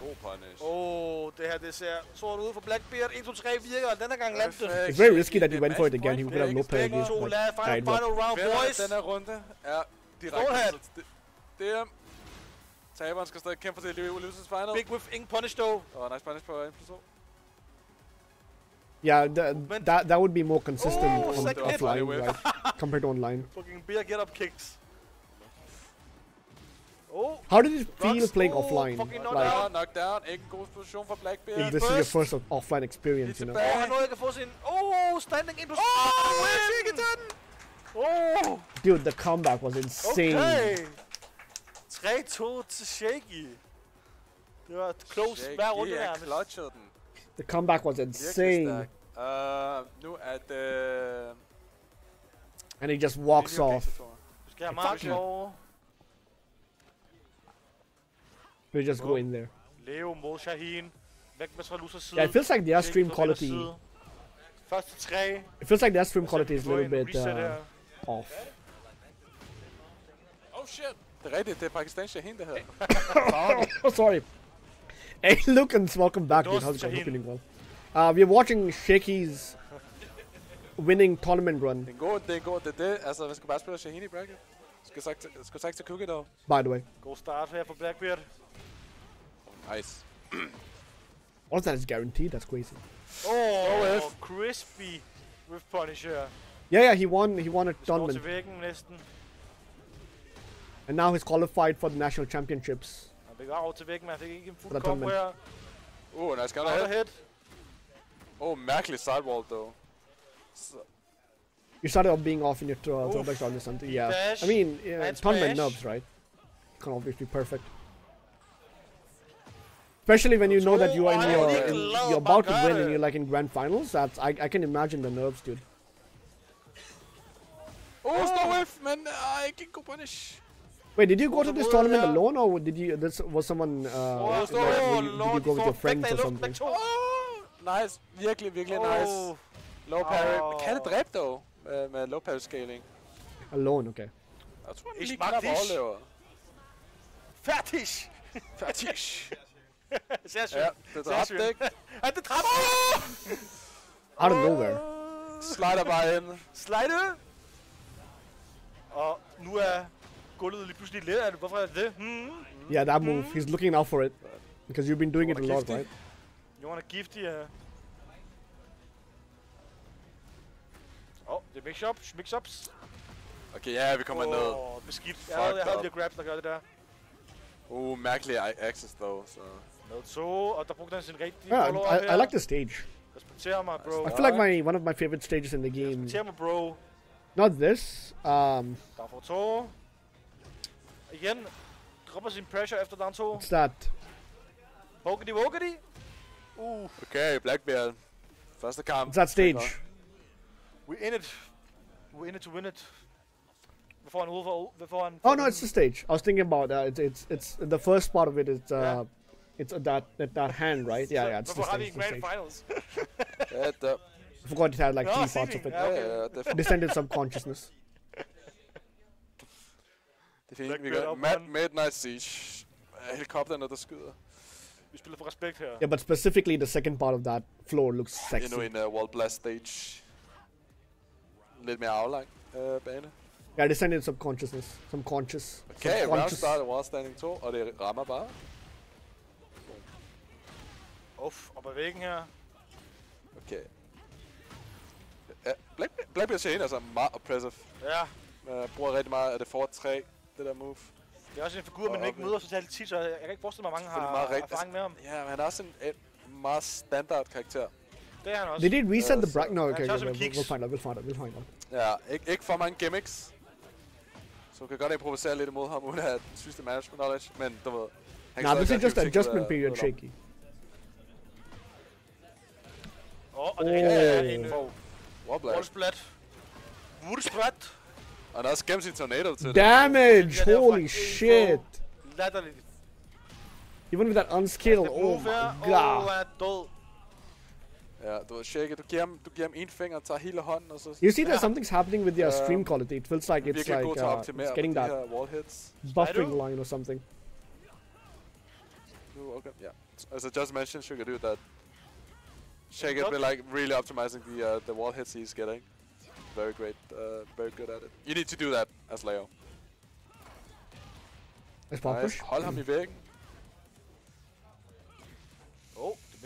God punish. Oh, det her det ser sort ud for Blackbeard. 1, 2, 3 virker, og denne gang landte. Perfekt. It's very risky that Det er went for it again. He could have no Det ikke against, nah, final, final round, boys. den her runde er direkte. Det, det er... Taberen skal stadig kæmpe for det liv i Losers Final. Big whiff, ingen punish dog. Og nice punish på 1 plus 2. Yeah, that, that that would be more consistent Oh, on offline, right? Compared to online. Fucking beer get up kicks. Oh, How did it feel Rocks- playing oh, offline? fucking knocked Like, out. Knockdown, knockdown. Ikke en god position for Blackbeard. if this is your first offline experience, you know. oh, han nåede ikke at få sin... Oh, standing in på... Oh, win! Oh, Dude, the comeback was insane. okay. 3-2 til Shaky. Det var close Shaky hver runde er nærmest. clutchet den. The comeback was insane. Uh, nu er det... and he just walks off. Pixel, Vi skal have Fuck Mark you. over. They just go in there. Leo mod Shaheen. Væk med Tralusers side. Yeah, it feels like their Shaky stream quality. side. Første tre. It feels like their stream quality is a little bit uh, off. Oh shit! Det er rigtigt, det er Pakistan Shaheen, det her. Oh, sorry. Hey, Lukens, welcome back, dude. Those How's it going? Hope you're doing well. Uh, we're watching Shaky's winning tournament run, Det er en god, det er en god, det er det. Altså, vi skal bare spille Shaheen i bracket. Skal sagt, til- skal sagt til Cookie dog. by the way. God start her for Blackbeard. Nice. All that is guaranteed. That's crazy. Oh, OF. crispy. with Punisher. Yeah, yeah, he won. He won a Står til tournament, væggen næsten. and now he's qualified for the national championships. Han fik over til væggen, men han fik ikke en fuld Der er combo her. Uh, nice counter hit. Counter hit. Oh, mærkelig sidewall, though. Så, You started off being off in your throw, throwback something. Yeah, Dash I mean, yeah, tournament smash. nubs, right? Can always be perfect. Especially when you know that you are in Oh, your, in, you're about to win and you're like in grand finals. That's I, I can imagine the nerves, dude. oh, stor whiff, man! I en god punish. Wait, did you go to this tournament alone, or did you? This was someone. Uh, står you, oh, did you go with your friends or something? Oh, nice. Virkelig, virkelig Oh. nice. Low parry. Åh. Kan det dræbe, dog? Med, med low parry scaling. Alone, okay. Jeg tror, han lige knap overlever. Færdig! Færdig. Sehr schön. ja, det dræbte ikke. Han det dræbte! Out of nowhere. Slider bare ind. Slide! Og nu er gulvet lige pludselig let. Er det- Hvorfor er det? Hmm? Yeah, that move. He's looking out for it because you've been doing it a lot, gifty? right? You wanna gifty? Uh... oh, det er mix-ups. Mix-ups. Okay, ja, vi kommer ned. Åh, beskidt. Jeg Fucked havde, jeg havde lige grabs, der gør det der. Uh, mærkelig i- access, dog. Så. Med to, og der brugte han sin rigtige Yeah, follow-up I, her. I like the stage. Respekter mig, bro. I feel like my one of my favorite stages in the game. Respekter mig, bro. Not this. Um, Der får to. Igen. Dropper sin pressure efter down to. what's that? Wogedy, wogedy. Uh, Okay, Blackbeard. Første kamp. What's that stage? We in it. We're in it to win it. Hvad får han ude for? Hvad får han? Oh no, it's the stage. I was thinking about uh, it's it's it's the first part of it is uh, Yeah. it's uh, that, that that hand, right? Yeah, yeah, it's the Hvorfor har vi stage. en it's the grand stage. finals? Ja, der. I forgot it had like No, three parts of it. Yeah. Ja, ja, det er fint. Descended subconsciousness. Det er fint. Vi Blackbeard gør op, Mad, mand. Midnight Siege. Helikopterne, der skyder. Vi spiller for respekt her. Yeah, but specifically the second part of that floor looks sexy. Endnu en uh, Wall Blast stage. Lidt mere aflang uh, bane. Yeah, descended subconsciousness, subconscious. Okay, round subconscious. start Wall Standing 2, og det rammer bare. Uff, op ad væggen her. Okay. Ja, Black, Blackbeard ser ind altså meget oppressive. Ja, Uh, bruger rigtig meget af det for 3, det der move. det er også en figur, man ikke møder så talt tit, så jeg kan ikke forestille mig, at mange har meget rigtigt. erfaring med ham. Ja, men han er også en, en meget standard karakter. Det er han også. They did reset Uh, the No, Yeah, okay, we'll find out. We'll find out. We'll find out. Ja, ikke, ikke for mange gimmicks. Så du kan godt improvisere lidt imod ham, uden at have system management knowledge, men du ved... han Nah, this is just adjustment period shaky. Åh, og det er Oh. en øh, wallsplat. Woodsplat. Og han har også gemt sin tornado til det. Damage! Det er Holy shit! Latterligt. Even with that unskill, Det oh my god. Han er død. Ja, du ved, shake it. Du giver ham, du giver ham en finger, tager hele hånden, og så... You see that Yeah. something's happening with your stream quality. It feels like it's like god til at uh, it's getting that wall hits. buffering line or something. Nu, okay, yeah. As I just mentioned, Sugar do that. Shake it, Good. be like really optimizing the uh, the wall hits he's getting. Very great, uh, very good at it. You need to do that as Leo. Nice pop push. Hold ham i væggen.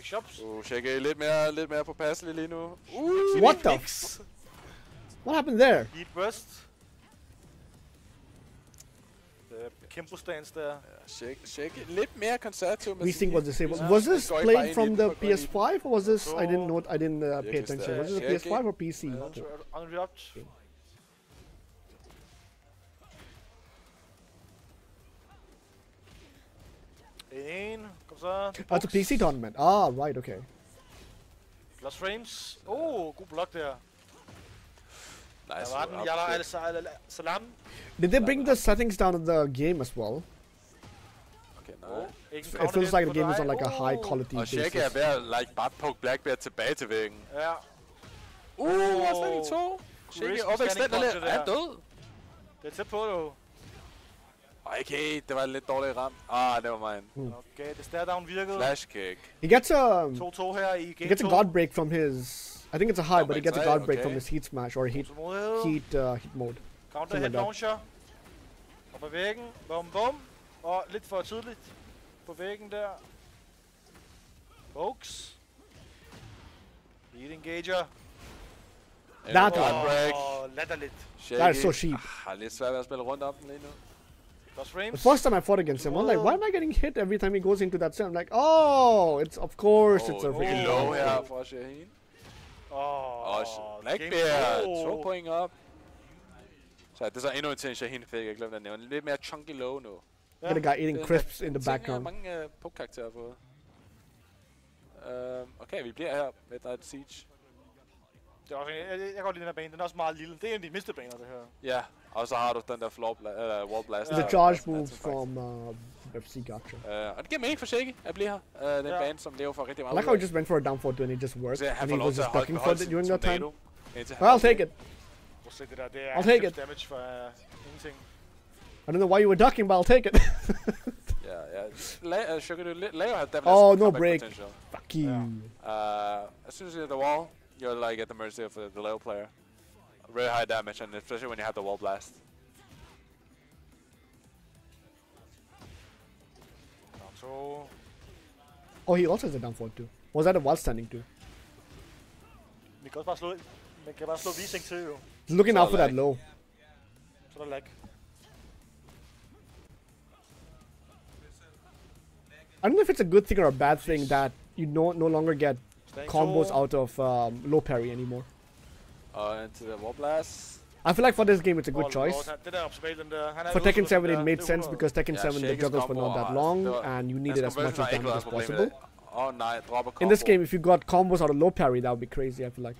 Åh, det er big shops. Uh, Shake lidt mere, lidt mere påpasselig lige nu. Uh, What the f- What happened there? Lead burst. Øh, Kempo stance der. shake, shake it. lidt mere konservativ med Resync sin was hit. disabled. Yeah. Was this Går played from the går ind i den. PS5 or was this? I didn't know. I didn't uh, pay attention. Was stærk. it a PS5 or PC? Unwrapped. En. Så. Oh, it's a PC tournament. Ah, right. Okay. Plus frames. Oh, god blok der. Nice. Der var den. up Yalla kick. al al- salam. Did they bring the settings down in the game as well? Okay, Oh, ikke en It feels like the game is on like a high Oh. quality Og Shake er ved at like, bare poke Blackbeard tilbage til væggen. Ja. Uh, Oh. oh. to. Shake Risky op extender lidt. Er han død? Det er tæt på, du. Okay, det var lidt dårligt ram. Ah, det var min. Okay, det stare down virkede. Flash kick. He gets a 2-2 her i he game gets a 2. guard break from his. I think it's a high, Oh, but he gets a God, guard break from okay. his heat smash or heat heat uh, heat mode. Counter that. launcher. Op ad væggen. Bum bum. Og lidt for tidligt på væggen der. Folks. Lead engager. That one. break. Åh, latterligt. That is so cheap. Ah, Har lidt svært ved at spille rundt om den lige nu. Lost The first time I fought against him, I'm like, why am I getting hit every time he goes into that zone? I'm like, oh, it's of course it's a Oh, freaking low low. her fra Shaheen. Åh, Og Blackbeard, to point op. Så det er så endnu en ting, Shaheen fik, jeg glemte at nævne. Lidt mere chunky low nu. Get a guy eating er crisps in the ting, background. mange uh, poke-karakterer på. Uh, okay, vi bliver her. Midnight Siege. Det er også, en- jeg, jeg, jeg kan godt lide den her bane. Den er også meget lille. Det er en af de mindste baner, det her. Ja, og så har du den der floor bla- eller wall blast. The charge move altid faktisk. from uh, FC Gotcha. Uh, og det giver mening for Shaky at blive her. Uh, den Ja. bane, som lever for rigtig I meget. like how he just went for a down forward and it just worked. Så han And får he lov was til at just holde, ducking for beholde it during that time. tornado. indtil Well, I'll take it. Prøv at se det der. Det er I'll take it. damage for uh, ingenting. I don't know why you were ducking, but I'll take it. Ja, ja. La- uh, Sugar, du la- laver har Devil Oh, has no comeback break. potential. Fuck you. Uh, as soon as you hit the wall, you're like at the mercy of the low player. Very high damage, and especially when you have the wall blast. Down to... Oh, he also has a down forward too. Was that a wall standing too? Because kan også bare slå... Man kan bare slå vising til. He's looking out for that low. Så er der lag. I don't know if it's a good thing or a bad thing that you no no longer get Staying combos to- out of um, low parry anymore. Uh, into the wall blast. I feel like for this game it's a good choice. Lord, han- Det der optimal, den der. Han For ude Tekken 7 it made sense because Tekken Ja, 7 the Shaker's juggles were not that long and you Hans needed as much conversion har ikke damage as possible. med det. Åh oh, nej, dropper combo. In this game, if you got combos out of low parry, that would be crazy. I feel like.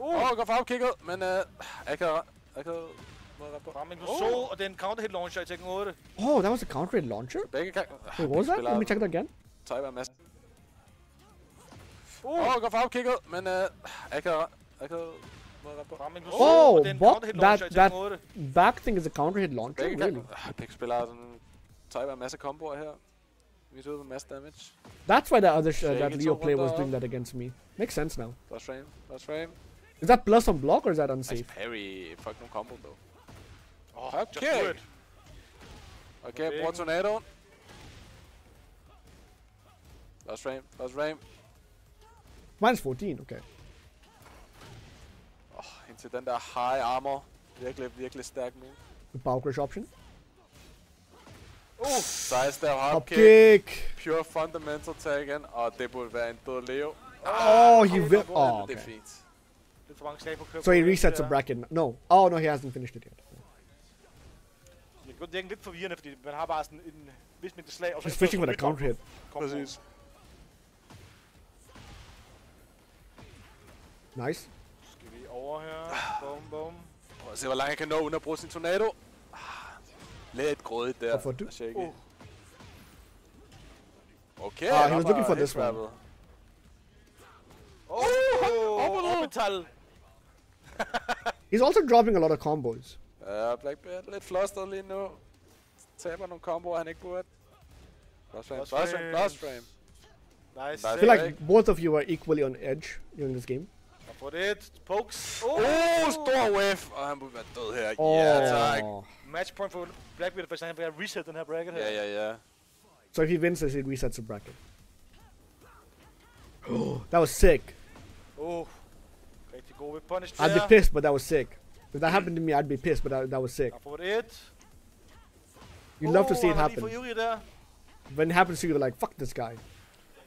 Åh, oh, går for opkigget, men uh, jeg kan... Jeg kan... Frem en Oh. sol, og det er en counter hit launcher i Tekken 8. Oh, that was a counter hit launcher. Begge kan... Wait, what was that? Let me check it again. Type af masse. Uh. Oh, går for opkigget, men uh, jeg kan... Jeg kan... Frem en Oh, sol, og det en what? counter hit launcher i That- Back thing is a counter hit launcher. Begge Really? Begge spiller sådan... Type af masse komboer her. Vi ser ud med masse damage. That's why the other uh, that Leo over player was doing that against me. Makes sense now. Last frame, last frame. Is that plus on block or is that Nice unsafe? parry. Fuck no combo dog. Oh, just Okay. do it. Okay, Okay. bruger tornadoen. Last frame, last frame. Mine's 14. Okay. Oh, indtil den der high armor. Virkelig, virkelig stærk move. The power crush option. Uh, Sidestep hop Hop kick. kick. Pure fundamental tag igen. Og det burde være en død Leo. Oh, he will. go Oh, Det er okay. fint. lidt for mange slag på køb. So he resets a bracket. No. Oh no, he hasn't finished it yet. Det er lidt forvirrende, fordi man har bare sådan en vis mængde slag. Og så He's fishing with a counter hit. combo. Præcis. Nice. Skal vi over her? Bum, bum. Prøv at se, hvor langt jeg kan nå uden at bruge sin tornado. Ah, Lidt grådigt der. Hvorfor du? af Shaky. Uh. Okay, Ah, he was looking for this one. headtrappet. Oh, orbital. He's also dropping a lot of combos. Ja, Blackbeard lidt flustered lige nu. Taber nogle comboer, han ikke burde. Lost frame, Lost lost frame, frame. lost frame. Nice. Nice. I I feel like both of you are equally on edge during this game. For det. Pokes. Oh, stor whiff! Og han burde være død her. Ja, tak. Oh. Match point for Blackbeard, hvis han vil reset den her bracket her. Ja, ja, ja. So if he wins this, it resets the bracket. that was sick. Oh. Rigtig god ved punish I'd be pissed, but that was sick. If that happened to me, I'd be pissed, but that, that was sick. For et. You love to see it han lige happen. for ivrig der. When it happens to you, you're like, fuck this guy.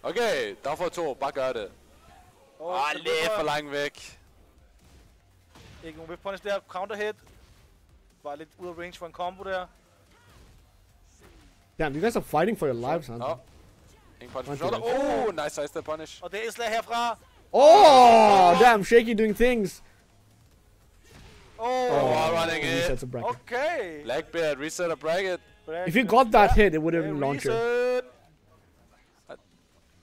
Okay, der får to. Bare gør det. Oh, Ah, lidt for langt væk. Ikke nogen whip punish der. Counter hit. Var lidt ud af range for en combo der. Damn, you guys are fighting for your lives, huh? Nå. Ingen One, shoulder. Oh, nice sidestep punish. Og det er et slag herfra. Oh, damn, Shaky doing things. Oh, Oh, running it. resets a bracket. okay. Blackbeard, reset a bracket. If you got that hit, it would have launcher. reset.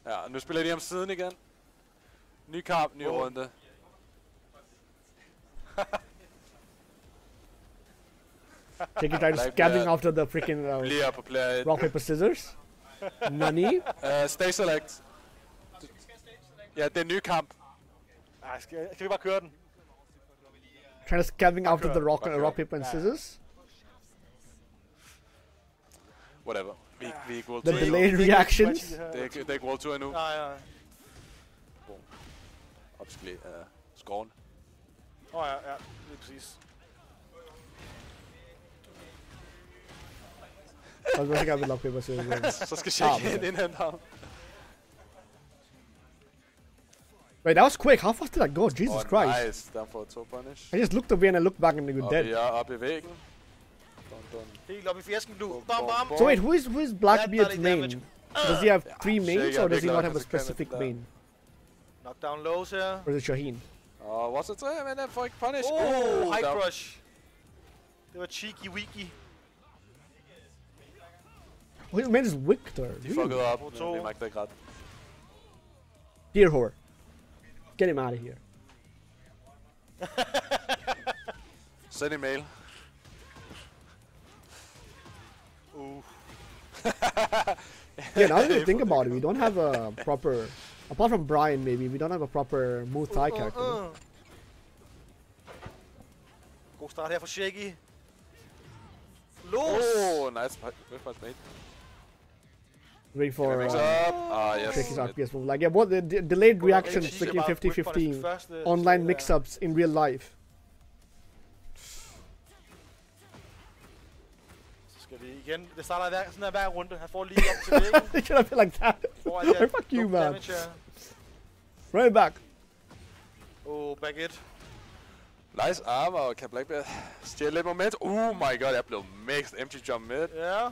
Ja, nu spiller de om siden igen. Ny kamp, New Oh. runde. Shaky tried Like, scabbing uh, after the freaking uh, Bliver på player 1. rock, paper, scissors. Nani? Uh, stay select. Ja, det er en ny kamp. Ej, skal, skal vi bare køre den? Trying to scabbing after the rock, uh, rock, paper, and scissors. Whatever. Vi, vi er ikke World The Tour. delayed Det ikke reactions. match i det her. Det er, ikke, det er ikke World Tour endnu. Nej, nej. Opsklæ af uh, skoven. Åh oh, ja, ja, lige præcis. I was going to have rock, paper, scissors. Så skal Ah, Shake okay. ind indhente ham. Wait, that was quick. How fast did that go? Jesus oh, Christ. nice. Der får to punish. I just looked away and I looked back and they were dead. i, ja, op i væggen. Dun, dun. Helt op i fiasken, du. Bum, Bam, bum, So wait, who is who is Blackbeard's That main? Does he have Yeah, three Shake mains er or does he not have a konsekvent specific der. Main? Knockdown lows here. Or the it Shaheen? Og what's the træ, men den får ikke punish. Oh, high der- crush. They were cheeky weaky. Oh, his main is Victor. De Really? fuckede op, Pro men to. vi magter. Dear whore. Get him out of here. Send en mail. Uh. Yeah, now that you think about it, we don't have a proper, apart from Brian maybe, we don't have a proper Muay Thai character. no? Uh. God start her for Shaggy. Los! Oh, nice. With my mate. Waiting for Mix uh, up. Ah, yes. Shaky's RPS move. Like, yeah, what the, the delayed reactions Ikke freaking bare 50 whip punish 50 online slag mix ups in real life. Igen. Det starter hver, sådan her hver runde. Han får lige op til væggen. it should have been like that. Får alt Fuck you, man. damage her. Right back. Oh, back it. Nice armor, og kan Blackbeard stjæle lidt moment. Oh my god, jeg blev mixed. Empty jump mid. Ja.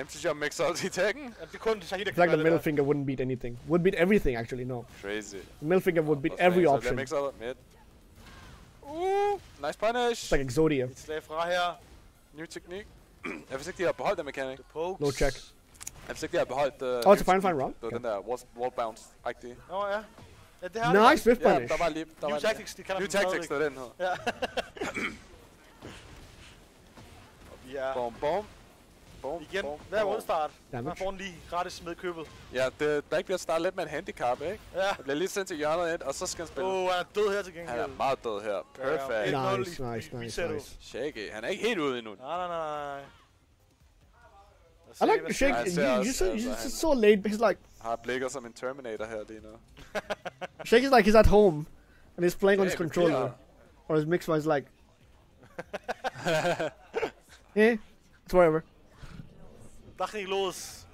Empty jump mix up i taggen. Jamen, det er kun Shahid, der It's kan gøre the det middle der. finger wouldn't beat anything. Would beat everything actually, no. Crazy. The middle finger would beat Også every fans, så option. bliver mix up mid. Uh, nice punish. It's like Exodia. Et slag fra her. Ny teknik. Jeg vidste ikke, de har beholdt den mekanik. No check. Jeg vidste ikke, de har beholdt... Uh, Oh, it's a fine, fine round. Det var den der wall, wall bounce-agtige. Nå ja. Ja, det har det Nice whiff Ja, punish. der var lige... Der New var tactics, de kalder New tactics, det var den her. Ja. Og vi er Bom, bom. Bom, igen bom, hver bom. rundstart. Man får den lige gratis med købet. Ja, det, Blackbeard starter lidt med en handicap, ikke? Ja. Han bliver lige sendt til hjørnet ind, og så skal han spille. Åh, oh, han er død her til Han gengæld. er meget død her. Perfect. Ja, ja. 1-0 Nice, nice, nice, nice. Shaky. Han er ikke helt ude endnu. Nej, nej, nej, nej. I like the shake. You, see you us just, so laid. He's like Har blikker som en Terminator her lige nu. Shake is like he's at home and he's playing on his Yeah, controller clear. or his mix is like, eh, it's whatever. Der er ikke lås.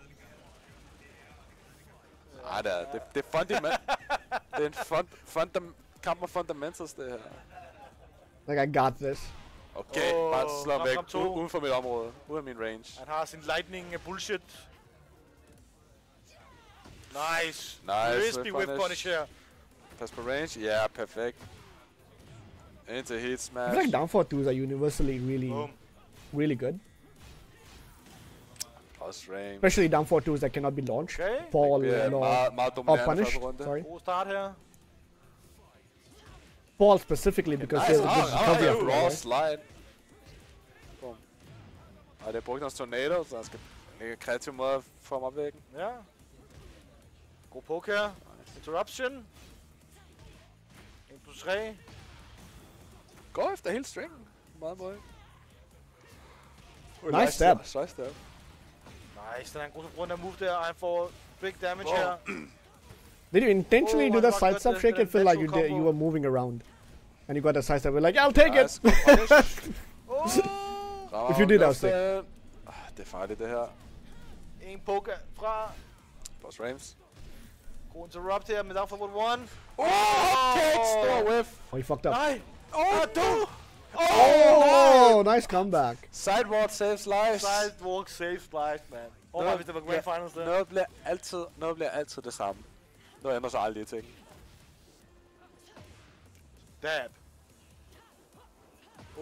Nej, det er, det, det er fundament. det er en fund, fundam, kamp med fundamentals, det her. Like I got this. Okay, Åh, bare slå ramp væk. ham to. U- uden for mit område. Uden af min range. Han har sin lightning af bullshit. Nice. Nice, Crispy whip whip punish. punish her. Pas på range. Ja, yeah, perfekt. Into hit I smash. feel like down for twos are universally really, Boom. really good. Også range. Especially down for twos that cannot be launched. Okay. Ball Det er and or, meget, meget or dominerende punish. Sorry, God start her. ball specifically because Nice. there's a Ah, good ah, recovery ah, after raw that. Slide. Boom. Og det hans tornado, så han skal lægge kreativ måde at få ham op væggen. Ja. God poke her. Interruption. 1 plus 3. Gå efter hele stringen. Meget måde. Nice stab. Nice stab. Nice, den er en god runde move der, og han får big damage Wow. her. Did you intentionally Oh, do I that got side the- step the shake? It felt like you did, you were moving around, and you got the side step. We're like, I'll take Nice. it. Oh! If you did, I was sick. Ah, Det er farligt det her. En poke fra. Plus Rams. God interrupt her med down for 1. Oh, okay, stor whiff. Oh, you fucked up. Nej! Oh, du! Oh, nice comeback. Sideward saves lives. Sidewalk saves splice, man. Overvej, Noget hvis det var bliver- Grand Finals der. Noget bliver altid, noget bliver altid det samme. Noget ændrer sig aldrig i ting. Dab.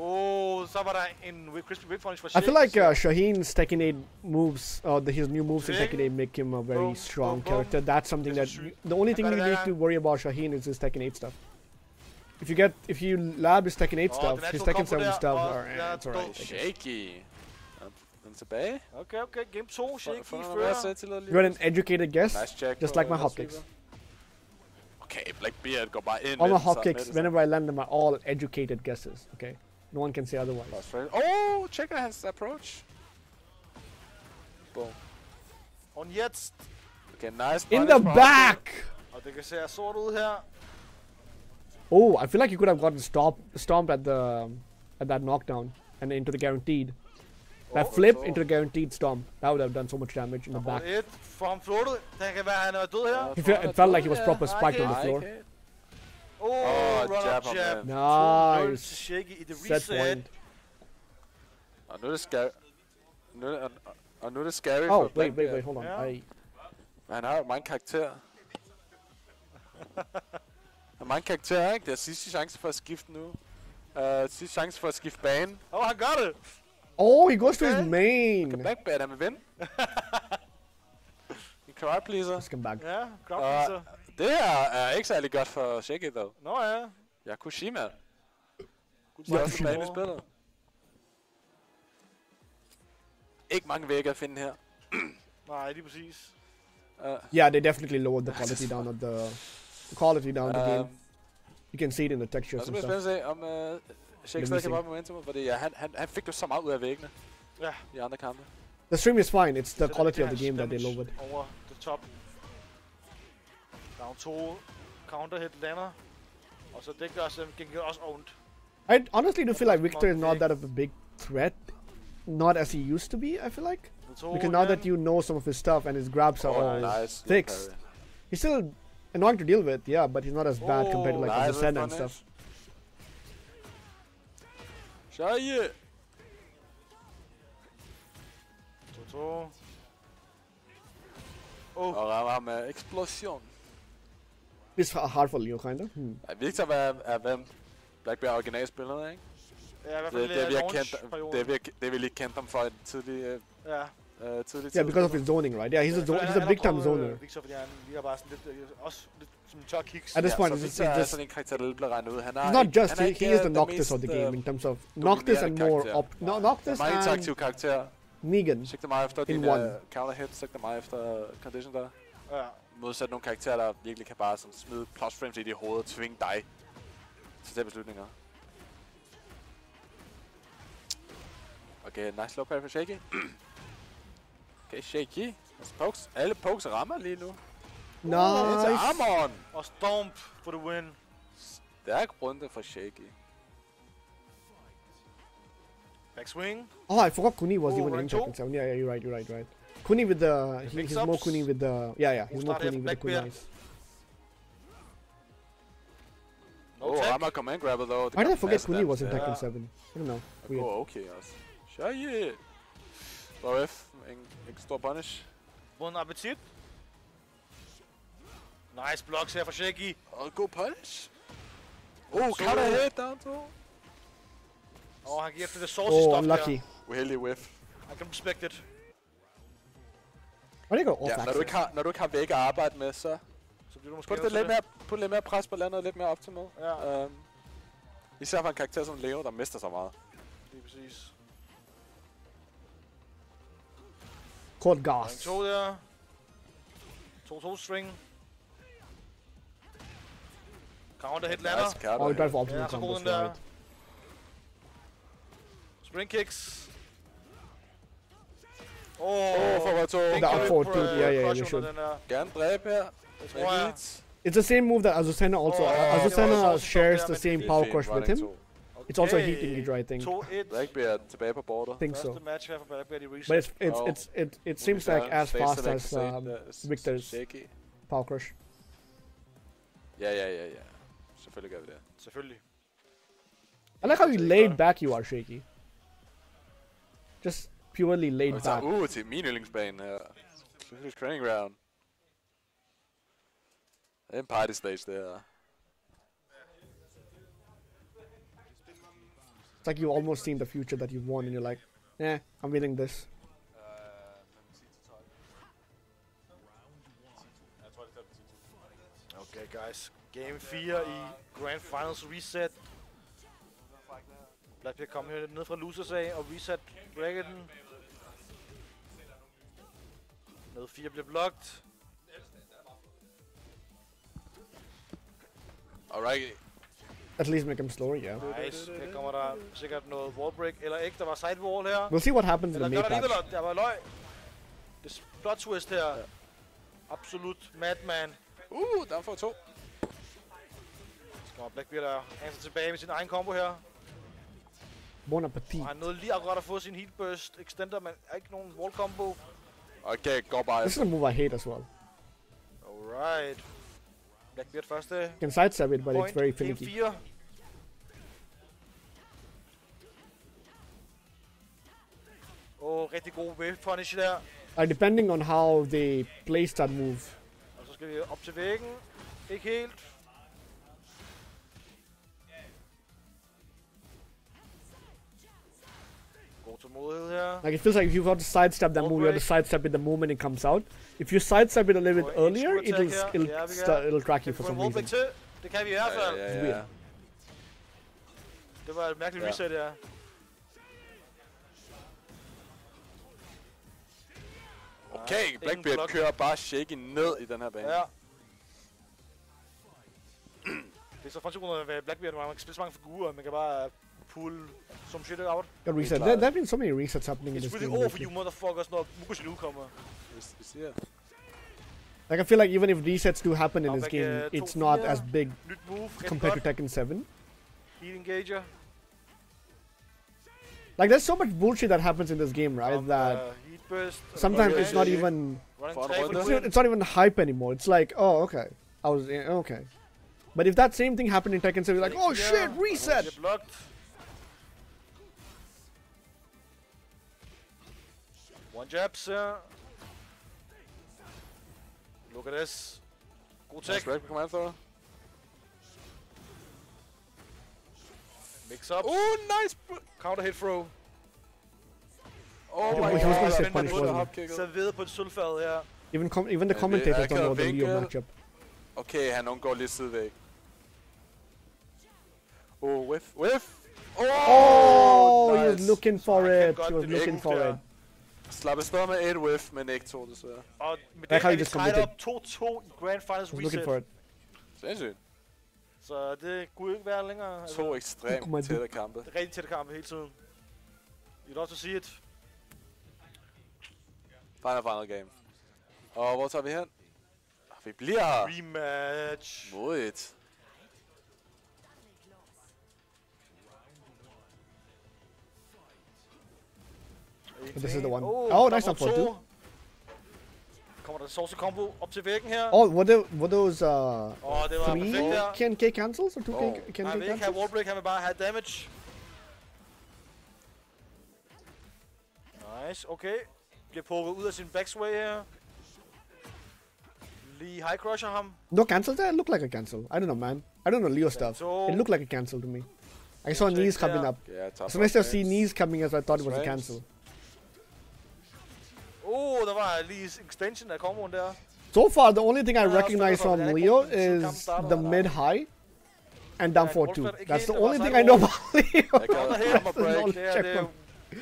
Oh, så var der en whip- crispy whip punish fra I feel like uh, Shaheen's Tekken 8 moves, or the, his new moves in Thing. Tekken 8 make him a very Boom, strong boom, boom. character. That's something that This is you, the only thing got you need to worry about Shaheen is his Tekken 8 stuff. If you get, if you lab his Tekken 8 Oh, stuff, the his Tekken 7 stuff og are, den er it's alright. død. Shaky. Den tilbage? Okay, okay. Game 2. Shaky Får- får noget fører. mere selvtillid lige You're nu. an educated guess, Nice check just like my Red hopkicks. Okay, Okay, Blackbeard går bare ind All my den samme- hopkicks, whenever I land them, are all educated guesses. Okay, no one can say otherwise. samme. Plus range. Oh, checker hans approach. Boom. Og jetzt. Okay, nice In the back. Og det kan se sort ud her. Oh, I feel like you could have gotten stomp, stomped at the at that knockdown and into the guaranteed. That Oh, flip så. into the guaranteed stomp. That would have done so much damage in the back. Et from floatet. Det kan være, han er død her. It, felt like he was proper spiked on the floor. Okay. Oh, Åh, run jab up ham, jab. man. 2-0 Nice. til Shaky i det Set reset. point. Og nu er scary. Nu er det, og, og nu er det scary Oh, wait, wait, wait, hold on. Yeah. I, Men han har jo han har mange karakterer, ikke? Det er sidste chance for at skifte nu. Uh, sidste chance for at skifte bane. Åh, oh, han gør det. oh, he goes to his Okay. main. Blackbeard, han vil vinde. En crowd pleaser. Come back. Ja, Og crowdpleaser. det her er ikke særlig godt for Shaky, dog. Nå ja. Yakushima. Yakushima. Første bane i spillet. Ikke mange vægge at finde her. Nej, lige præcis. Uh, Yeah, they definitely lowered the quality down the, the quality down the game. um, You can see it in the og textures så and bliver det spændende at se, om uh, Shake stadig kan see. bare momentum, fordi ja, han, han, han fik jo så meget ud af væggene Ja. i andre kampe. The stream is fine. It's the det er quality of the game that they lowered. Over the top. Down 2. Counter hit lander. Og så det gør så gengæld også ondt. I honestly do feel like Not Victor is not that of a big threat. Not as he used to be, I feel like. Because now that you know some of his stuff and his grabs are Oh, all nice. fixed. He's still annoying to deal with, yeah, but he's not as bad compared to Oh, like nice Azucena and stuff. Shaye! 2-2. Oh, Og rammer ham med eksplosion. It's h- hard for Leo, kinda. Hmm. Ja, Victor er, er hvem Blackbeard originalspillerne, ikke? ja, i hvert Det, fald det, er, vi har kendt, launch-perioden. det, vi har, det vi lige kendt ham for en Ja. Øh, tidlig Yeah, because of his zoning, right? Yeah, he's a, zo- he's a big time zoner. Victor, fordi han ligger bare sådan lidt, øh, også lidt som tør kiks. At this point, Victor it's er just sådan en karakter, der bliver regnet ud. Han er He's not just han er he, he is øh, the Noctis of the game øh, in terms of Noctis and more karakter. up. No, Noctis and interaktive karakterer. Negan. Sigter meget efter In dine one. uh, counter hit, sigter meget efter uh, condition der. Ja. Modsat nogle karakterer, der virkelig kan bare sådan smide plus frames i hovedet og tvinge dig til de beslutninger. Okay, nice low parry for Shaky. Okay, Shaky. Altså pokes. Alle pokes rammer lige nu. Into Nice. armoren. Og Stomp for the win. Stærk runde for Shaky. Backswing. Oh, I forgot Kuni was Oh, even in rank two? Tekken 7. Yeah, yeah, you're right, you're right, right. Kuni with the he, big he's more subs. Kuni with the yeah, yeah, he's We'll more start Kuni with the Blackbeard. kunais. No oh, tech. rammer command grabber though. Why did I forget Kuni Kuni was in Yeah. Tekken 7? I don't know. Weird. Går okay også. Shaky. Slår F. En, en stor punish. Bon appetit. Nice blocks her fra Shaky. Og god punish. Oh, Så- counter hit down to. Og han giver efter det saucy Oh, stuff unlucky. der. Uheldig whiff. I can respect it. They go off Ja, når du, ikke har, når du ikke har vægge at arbejde med, så Så bliver du måske put det til lidt mere, put lidt mere pres på landet, lidt mere op til med. Ja. Um, især for en karakter som Leo, der mister så meget. Lige præcis. Caught Ring Gas. 2 der. 2-2 string. Counter hit lander. Nice counter Oh, he hit. tried for Ja, optimal så combos, den der. Spring kicks. Åh, oh, for to. Der er for dude, ja, ja, crush you should. under den der. Gerne dræbe her. Det tror jeg. It's the same move that Azucena also. Oh, Azucena yeah, yeah. shares the same er power crush with running him. To. It's also a heat engage, I think. 2-1. Blackbeard tilbage på bordet. think so. Match her for Blackbeard i reset. But it's it's Oh. it's it it seems like as fast as um, Victor's Shaky. power crush. Ja, ja, ja, ja. Selvfølgelig gør vi det. Selvfølgelig. I like how you laid back you are, Shaky. Just purely laid Og vi tager back. uh, til min yndlingsbane her. Clifford's Training Ground. Det er en party stage, det her. It's like you've almost seen the future that you've won, and you're like, eh, I'm winning this. Okay, guys. Game 4 i Grand Finals reset. Blackbeard kom her ned fra losers af og reset bracketen. Ned 4 bliver blocked. Alright. At least make him slower, yeah. Nice. Her kommer der sikkert noget wallbreak. Eller ikke, der var sidewall her. We'll see what happens in Eller the May der alligevel, patch. der var løg. Det er plot twist her. Absolut madman. Uh, der får to. Kommer Blackbeard er altså tilbage med sin egen combo her. Bon appetit. Og han nåede lige akkurat at få sin heat burst extender, men er ikke nogen wall combo. Okay, går bare This is a move I hate as well. Alright. Blackbeard første You can sidestep it, but point. it's very Game finicky. 4. Åh, oh, rigtig god wave punish der. Uh, depending on how they place that move. Og så skal vi op til væggen. Ikke helt. God tålmodighed her. Like it feels like if you want to sidestep that move, you have to sidestep it the moment it comes out. If you sidestep it a little bit en earlier, it'll it'll kan. it'll crack you for some reason. Det kan vi i hvert fald. Ja, ja, weird. ja. Det var et mærkeligt Ja. reset, ja. Okay, Blackbeard kører bare shaky ned i den her bane. Ja. Det er så fremtidsgrundet ved Blackbeard, man kan spille så mange figurer, man kan bare pull some shit out. Got reset. There, there have been so many resets happening in this really game. over for lately. you motherfuckers, når Mukushilu kommer. Vi, vi siger. Like I feel like even if resets do happen in Nå, this game, kan it's not 2-4? as big move, compared to. Tekken 7. Heat engager. Like there's so much bullshit that happens in this game, right? Om, that uh, heat burst. Uh, sometimes it's not even Running For en træ for runde. it's not, it's not even hype anymore. It's like, oh, okay, I was yeah, okay. But if that same thing happened in Tekken 7, you're like, oh shit, reset. One jabs her. Look at this. God Nice tech. break på command thrower. Mix up. Oh, nice! Counter hit throw. Oh He my was god, say den punish, burde wasn't. Serveret på et sølvfad her. Even com- even the Yeah, commentators don't know can't er the Leo think, matchup. Okay, han undgår lige sidevæg. Oh, whiff, whiff! Oh, Oh, he was looking for I it. He was looking for it. Slap afsted med et whiff, men ikke to desværre. Og med det er vi committed. op 2-2 i Grand Finals reset. for it. Sindssygt. Så det kunne ikke være længere. Altså, To ekstremt tætte kampe. det er rigtig tætte kampe hele tiden. You'd love to see it. Final, final game. Og hvor tager vi hen? Ah, Vi bliver her. Rematch. Modigt. This is the one. Oh, Oh, nice nummer up for to. two. Kommer der sauce combo op til væggen her. Oh, were, there, were those uh, Åh, det var three perfekt der. KNK cancels or two Oh. K- Han KNK vil ikke have cancels? wallbreak, han vil bare have damage. Nice, okay. Bliver pokket ud af sin backsway her. Lige high crusher ham. No cancel there? It looked like a cancel. I don't know, man. I don't know Leo stuff. So- It looked like a cancel to me. I saw knees coming there. up. Ja, top So nice to see frames. knees coming as I thought it was a Frames. cancel. Oh, der var lige extension af komboen der. So far, the only thing I recognize from start off with Leo that. Siden kampen is the er- mid high and down 4-2. That's the only thing I know about Leo. Jeg kan Under hammer hit. break. Lol. Det er check det. one.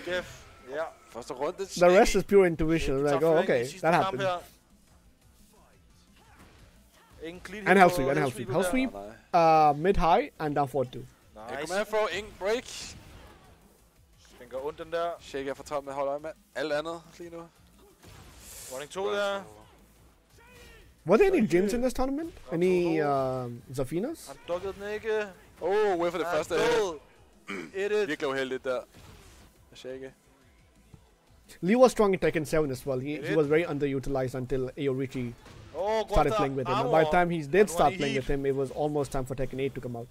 Jeff. Ja. Første runde. The rest is pure intuition. Like, oh, okay, that happened. her. Ingen clean And hit hell sweep, and hell hell sweep. sweepet Hell sweep. Uh, mid high and down four two. Jeg Nice. kommer for ingen break. Den gør ondt, den der. Shake er for top med at holde øje med alt andet lige nu. Running 2 der. Were there any gyms in this tournament? Any um, Zafinas? Han dukkede den ikke. Oh, whiff for det Han første. død. It it. Virkelig uheldigt der. Shake. Leo was strong in Tekken 7 as well. He, he was very underutilized until Aorichi Åh, started playing with him. And by the time he did start playing with him, it was almost time for Tekken 8 to come out.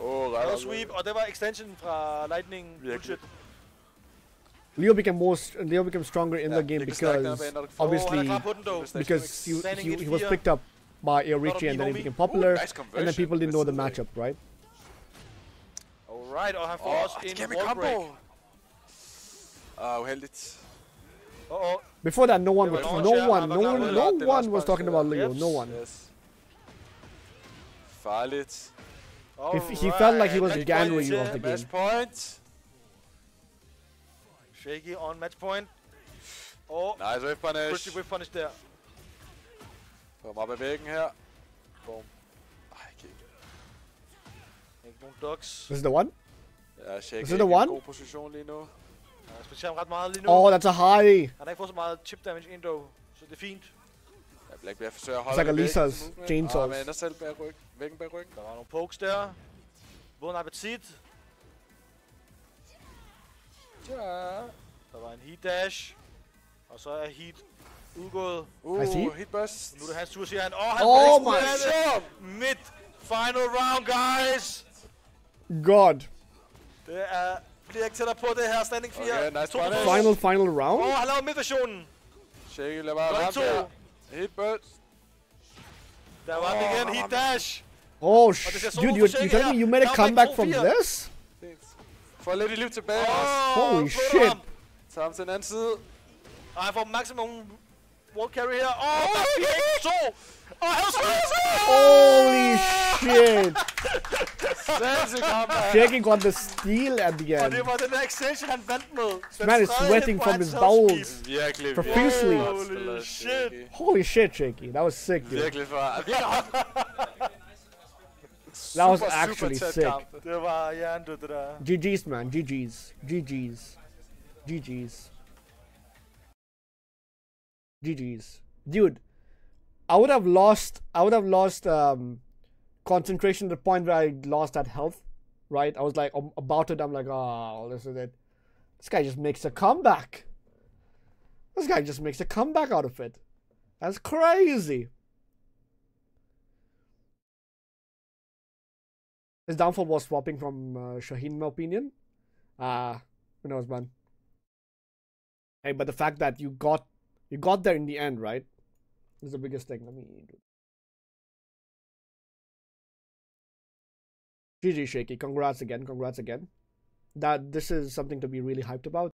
Oh, Hell ret sweep, og det var extension fra Lightning. Virkelig. Bullshit. Leo became more Leo became stronger in the game virkelig stærk den her because bane, når du får- Åh, han obviously klar på den dog. because he, he, he was picked up by Aorichi and then he became popular, nice and then people didn't know the matchup, right? Alright, og han får Åh, også det en wall break. combo. Ah, uheldigt. Åh, åh. Before that, no one, Yeah, was, but no launch, one, no one, no one was talking about Leo. Yep. No one. Yes. Farligt. He, he felt like he was the Alright, Ganryu of the match game. Shaky on match point. Og Nice whiff punish. Christy whip punish der. Kom op ad væggen her. Boom. Ej, okay. Ikke nogen ducks. This is the one. Ja, Shake Is it the ikke i en one? god position lige nu. Han spillet ham ret meget lige nu. Oh, that's a high. Han har ikke fået så meget chip damage ind dog, så det er fint. Ja, Blackbeard forsøger at It's holde til movement, chainsaws. Og man ender selv bag ryg, væggen bag ryggen. Der var nogle pokes der. Vågen appetit. Ja. Der var en heat dash. Og så er heat udgået. Uh, hit burst. Nu er det hans tur, siger han. Åh, han Oh my eksplodet. Mid final round, guys. God. Det er, bliver ikke tættere på det her standing 4. Okay, nice To punish. på- Final, final Åh, round? han laver midversionen. Shaky lader bare ramme der. Hit burst. Der var den igen. Heat dash. Oh, sh- dude, ud you, you telling me you made a comeback from 2-4. this? Får lidt i liv tilbage Åh, også. Holy shit. ham. Tager ham til den anden side. Og han får maximum wall carry her. Åh, der er 4 2. Og han smider! Holy shit! Sindssygt comeback. Sh4ky got the steal at the Og end. det var den der extension, han vandt med. Den man is sweating from his health bowels. Virkelig, Profusely. Holy shit. Sh4ky. Holy shit, Sh4ky. That was sick, dude. Virkelig for... That was actually super sick. kamp. Det var hjernedødt, det der. GG's, man. GG's. GG's. GG's. GG's. Dude, I would have lost. I would have lost um, concentration at the point where I lost that health. Right? I was like um, about it. I'm like, oh, this is it. This guy just makes a comeback. This guy just makes a comeback out of it. That's crazy. His downfall was swapping from uh, Shaheen, in my opinion. Ah, who knows, man. Hey, but the fact that you got you got there in the end, right? Is the biggest thing. Let me do. GG Sh4ky, congrats again, congrats again. That this is something to be really hyped about.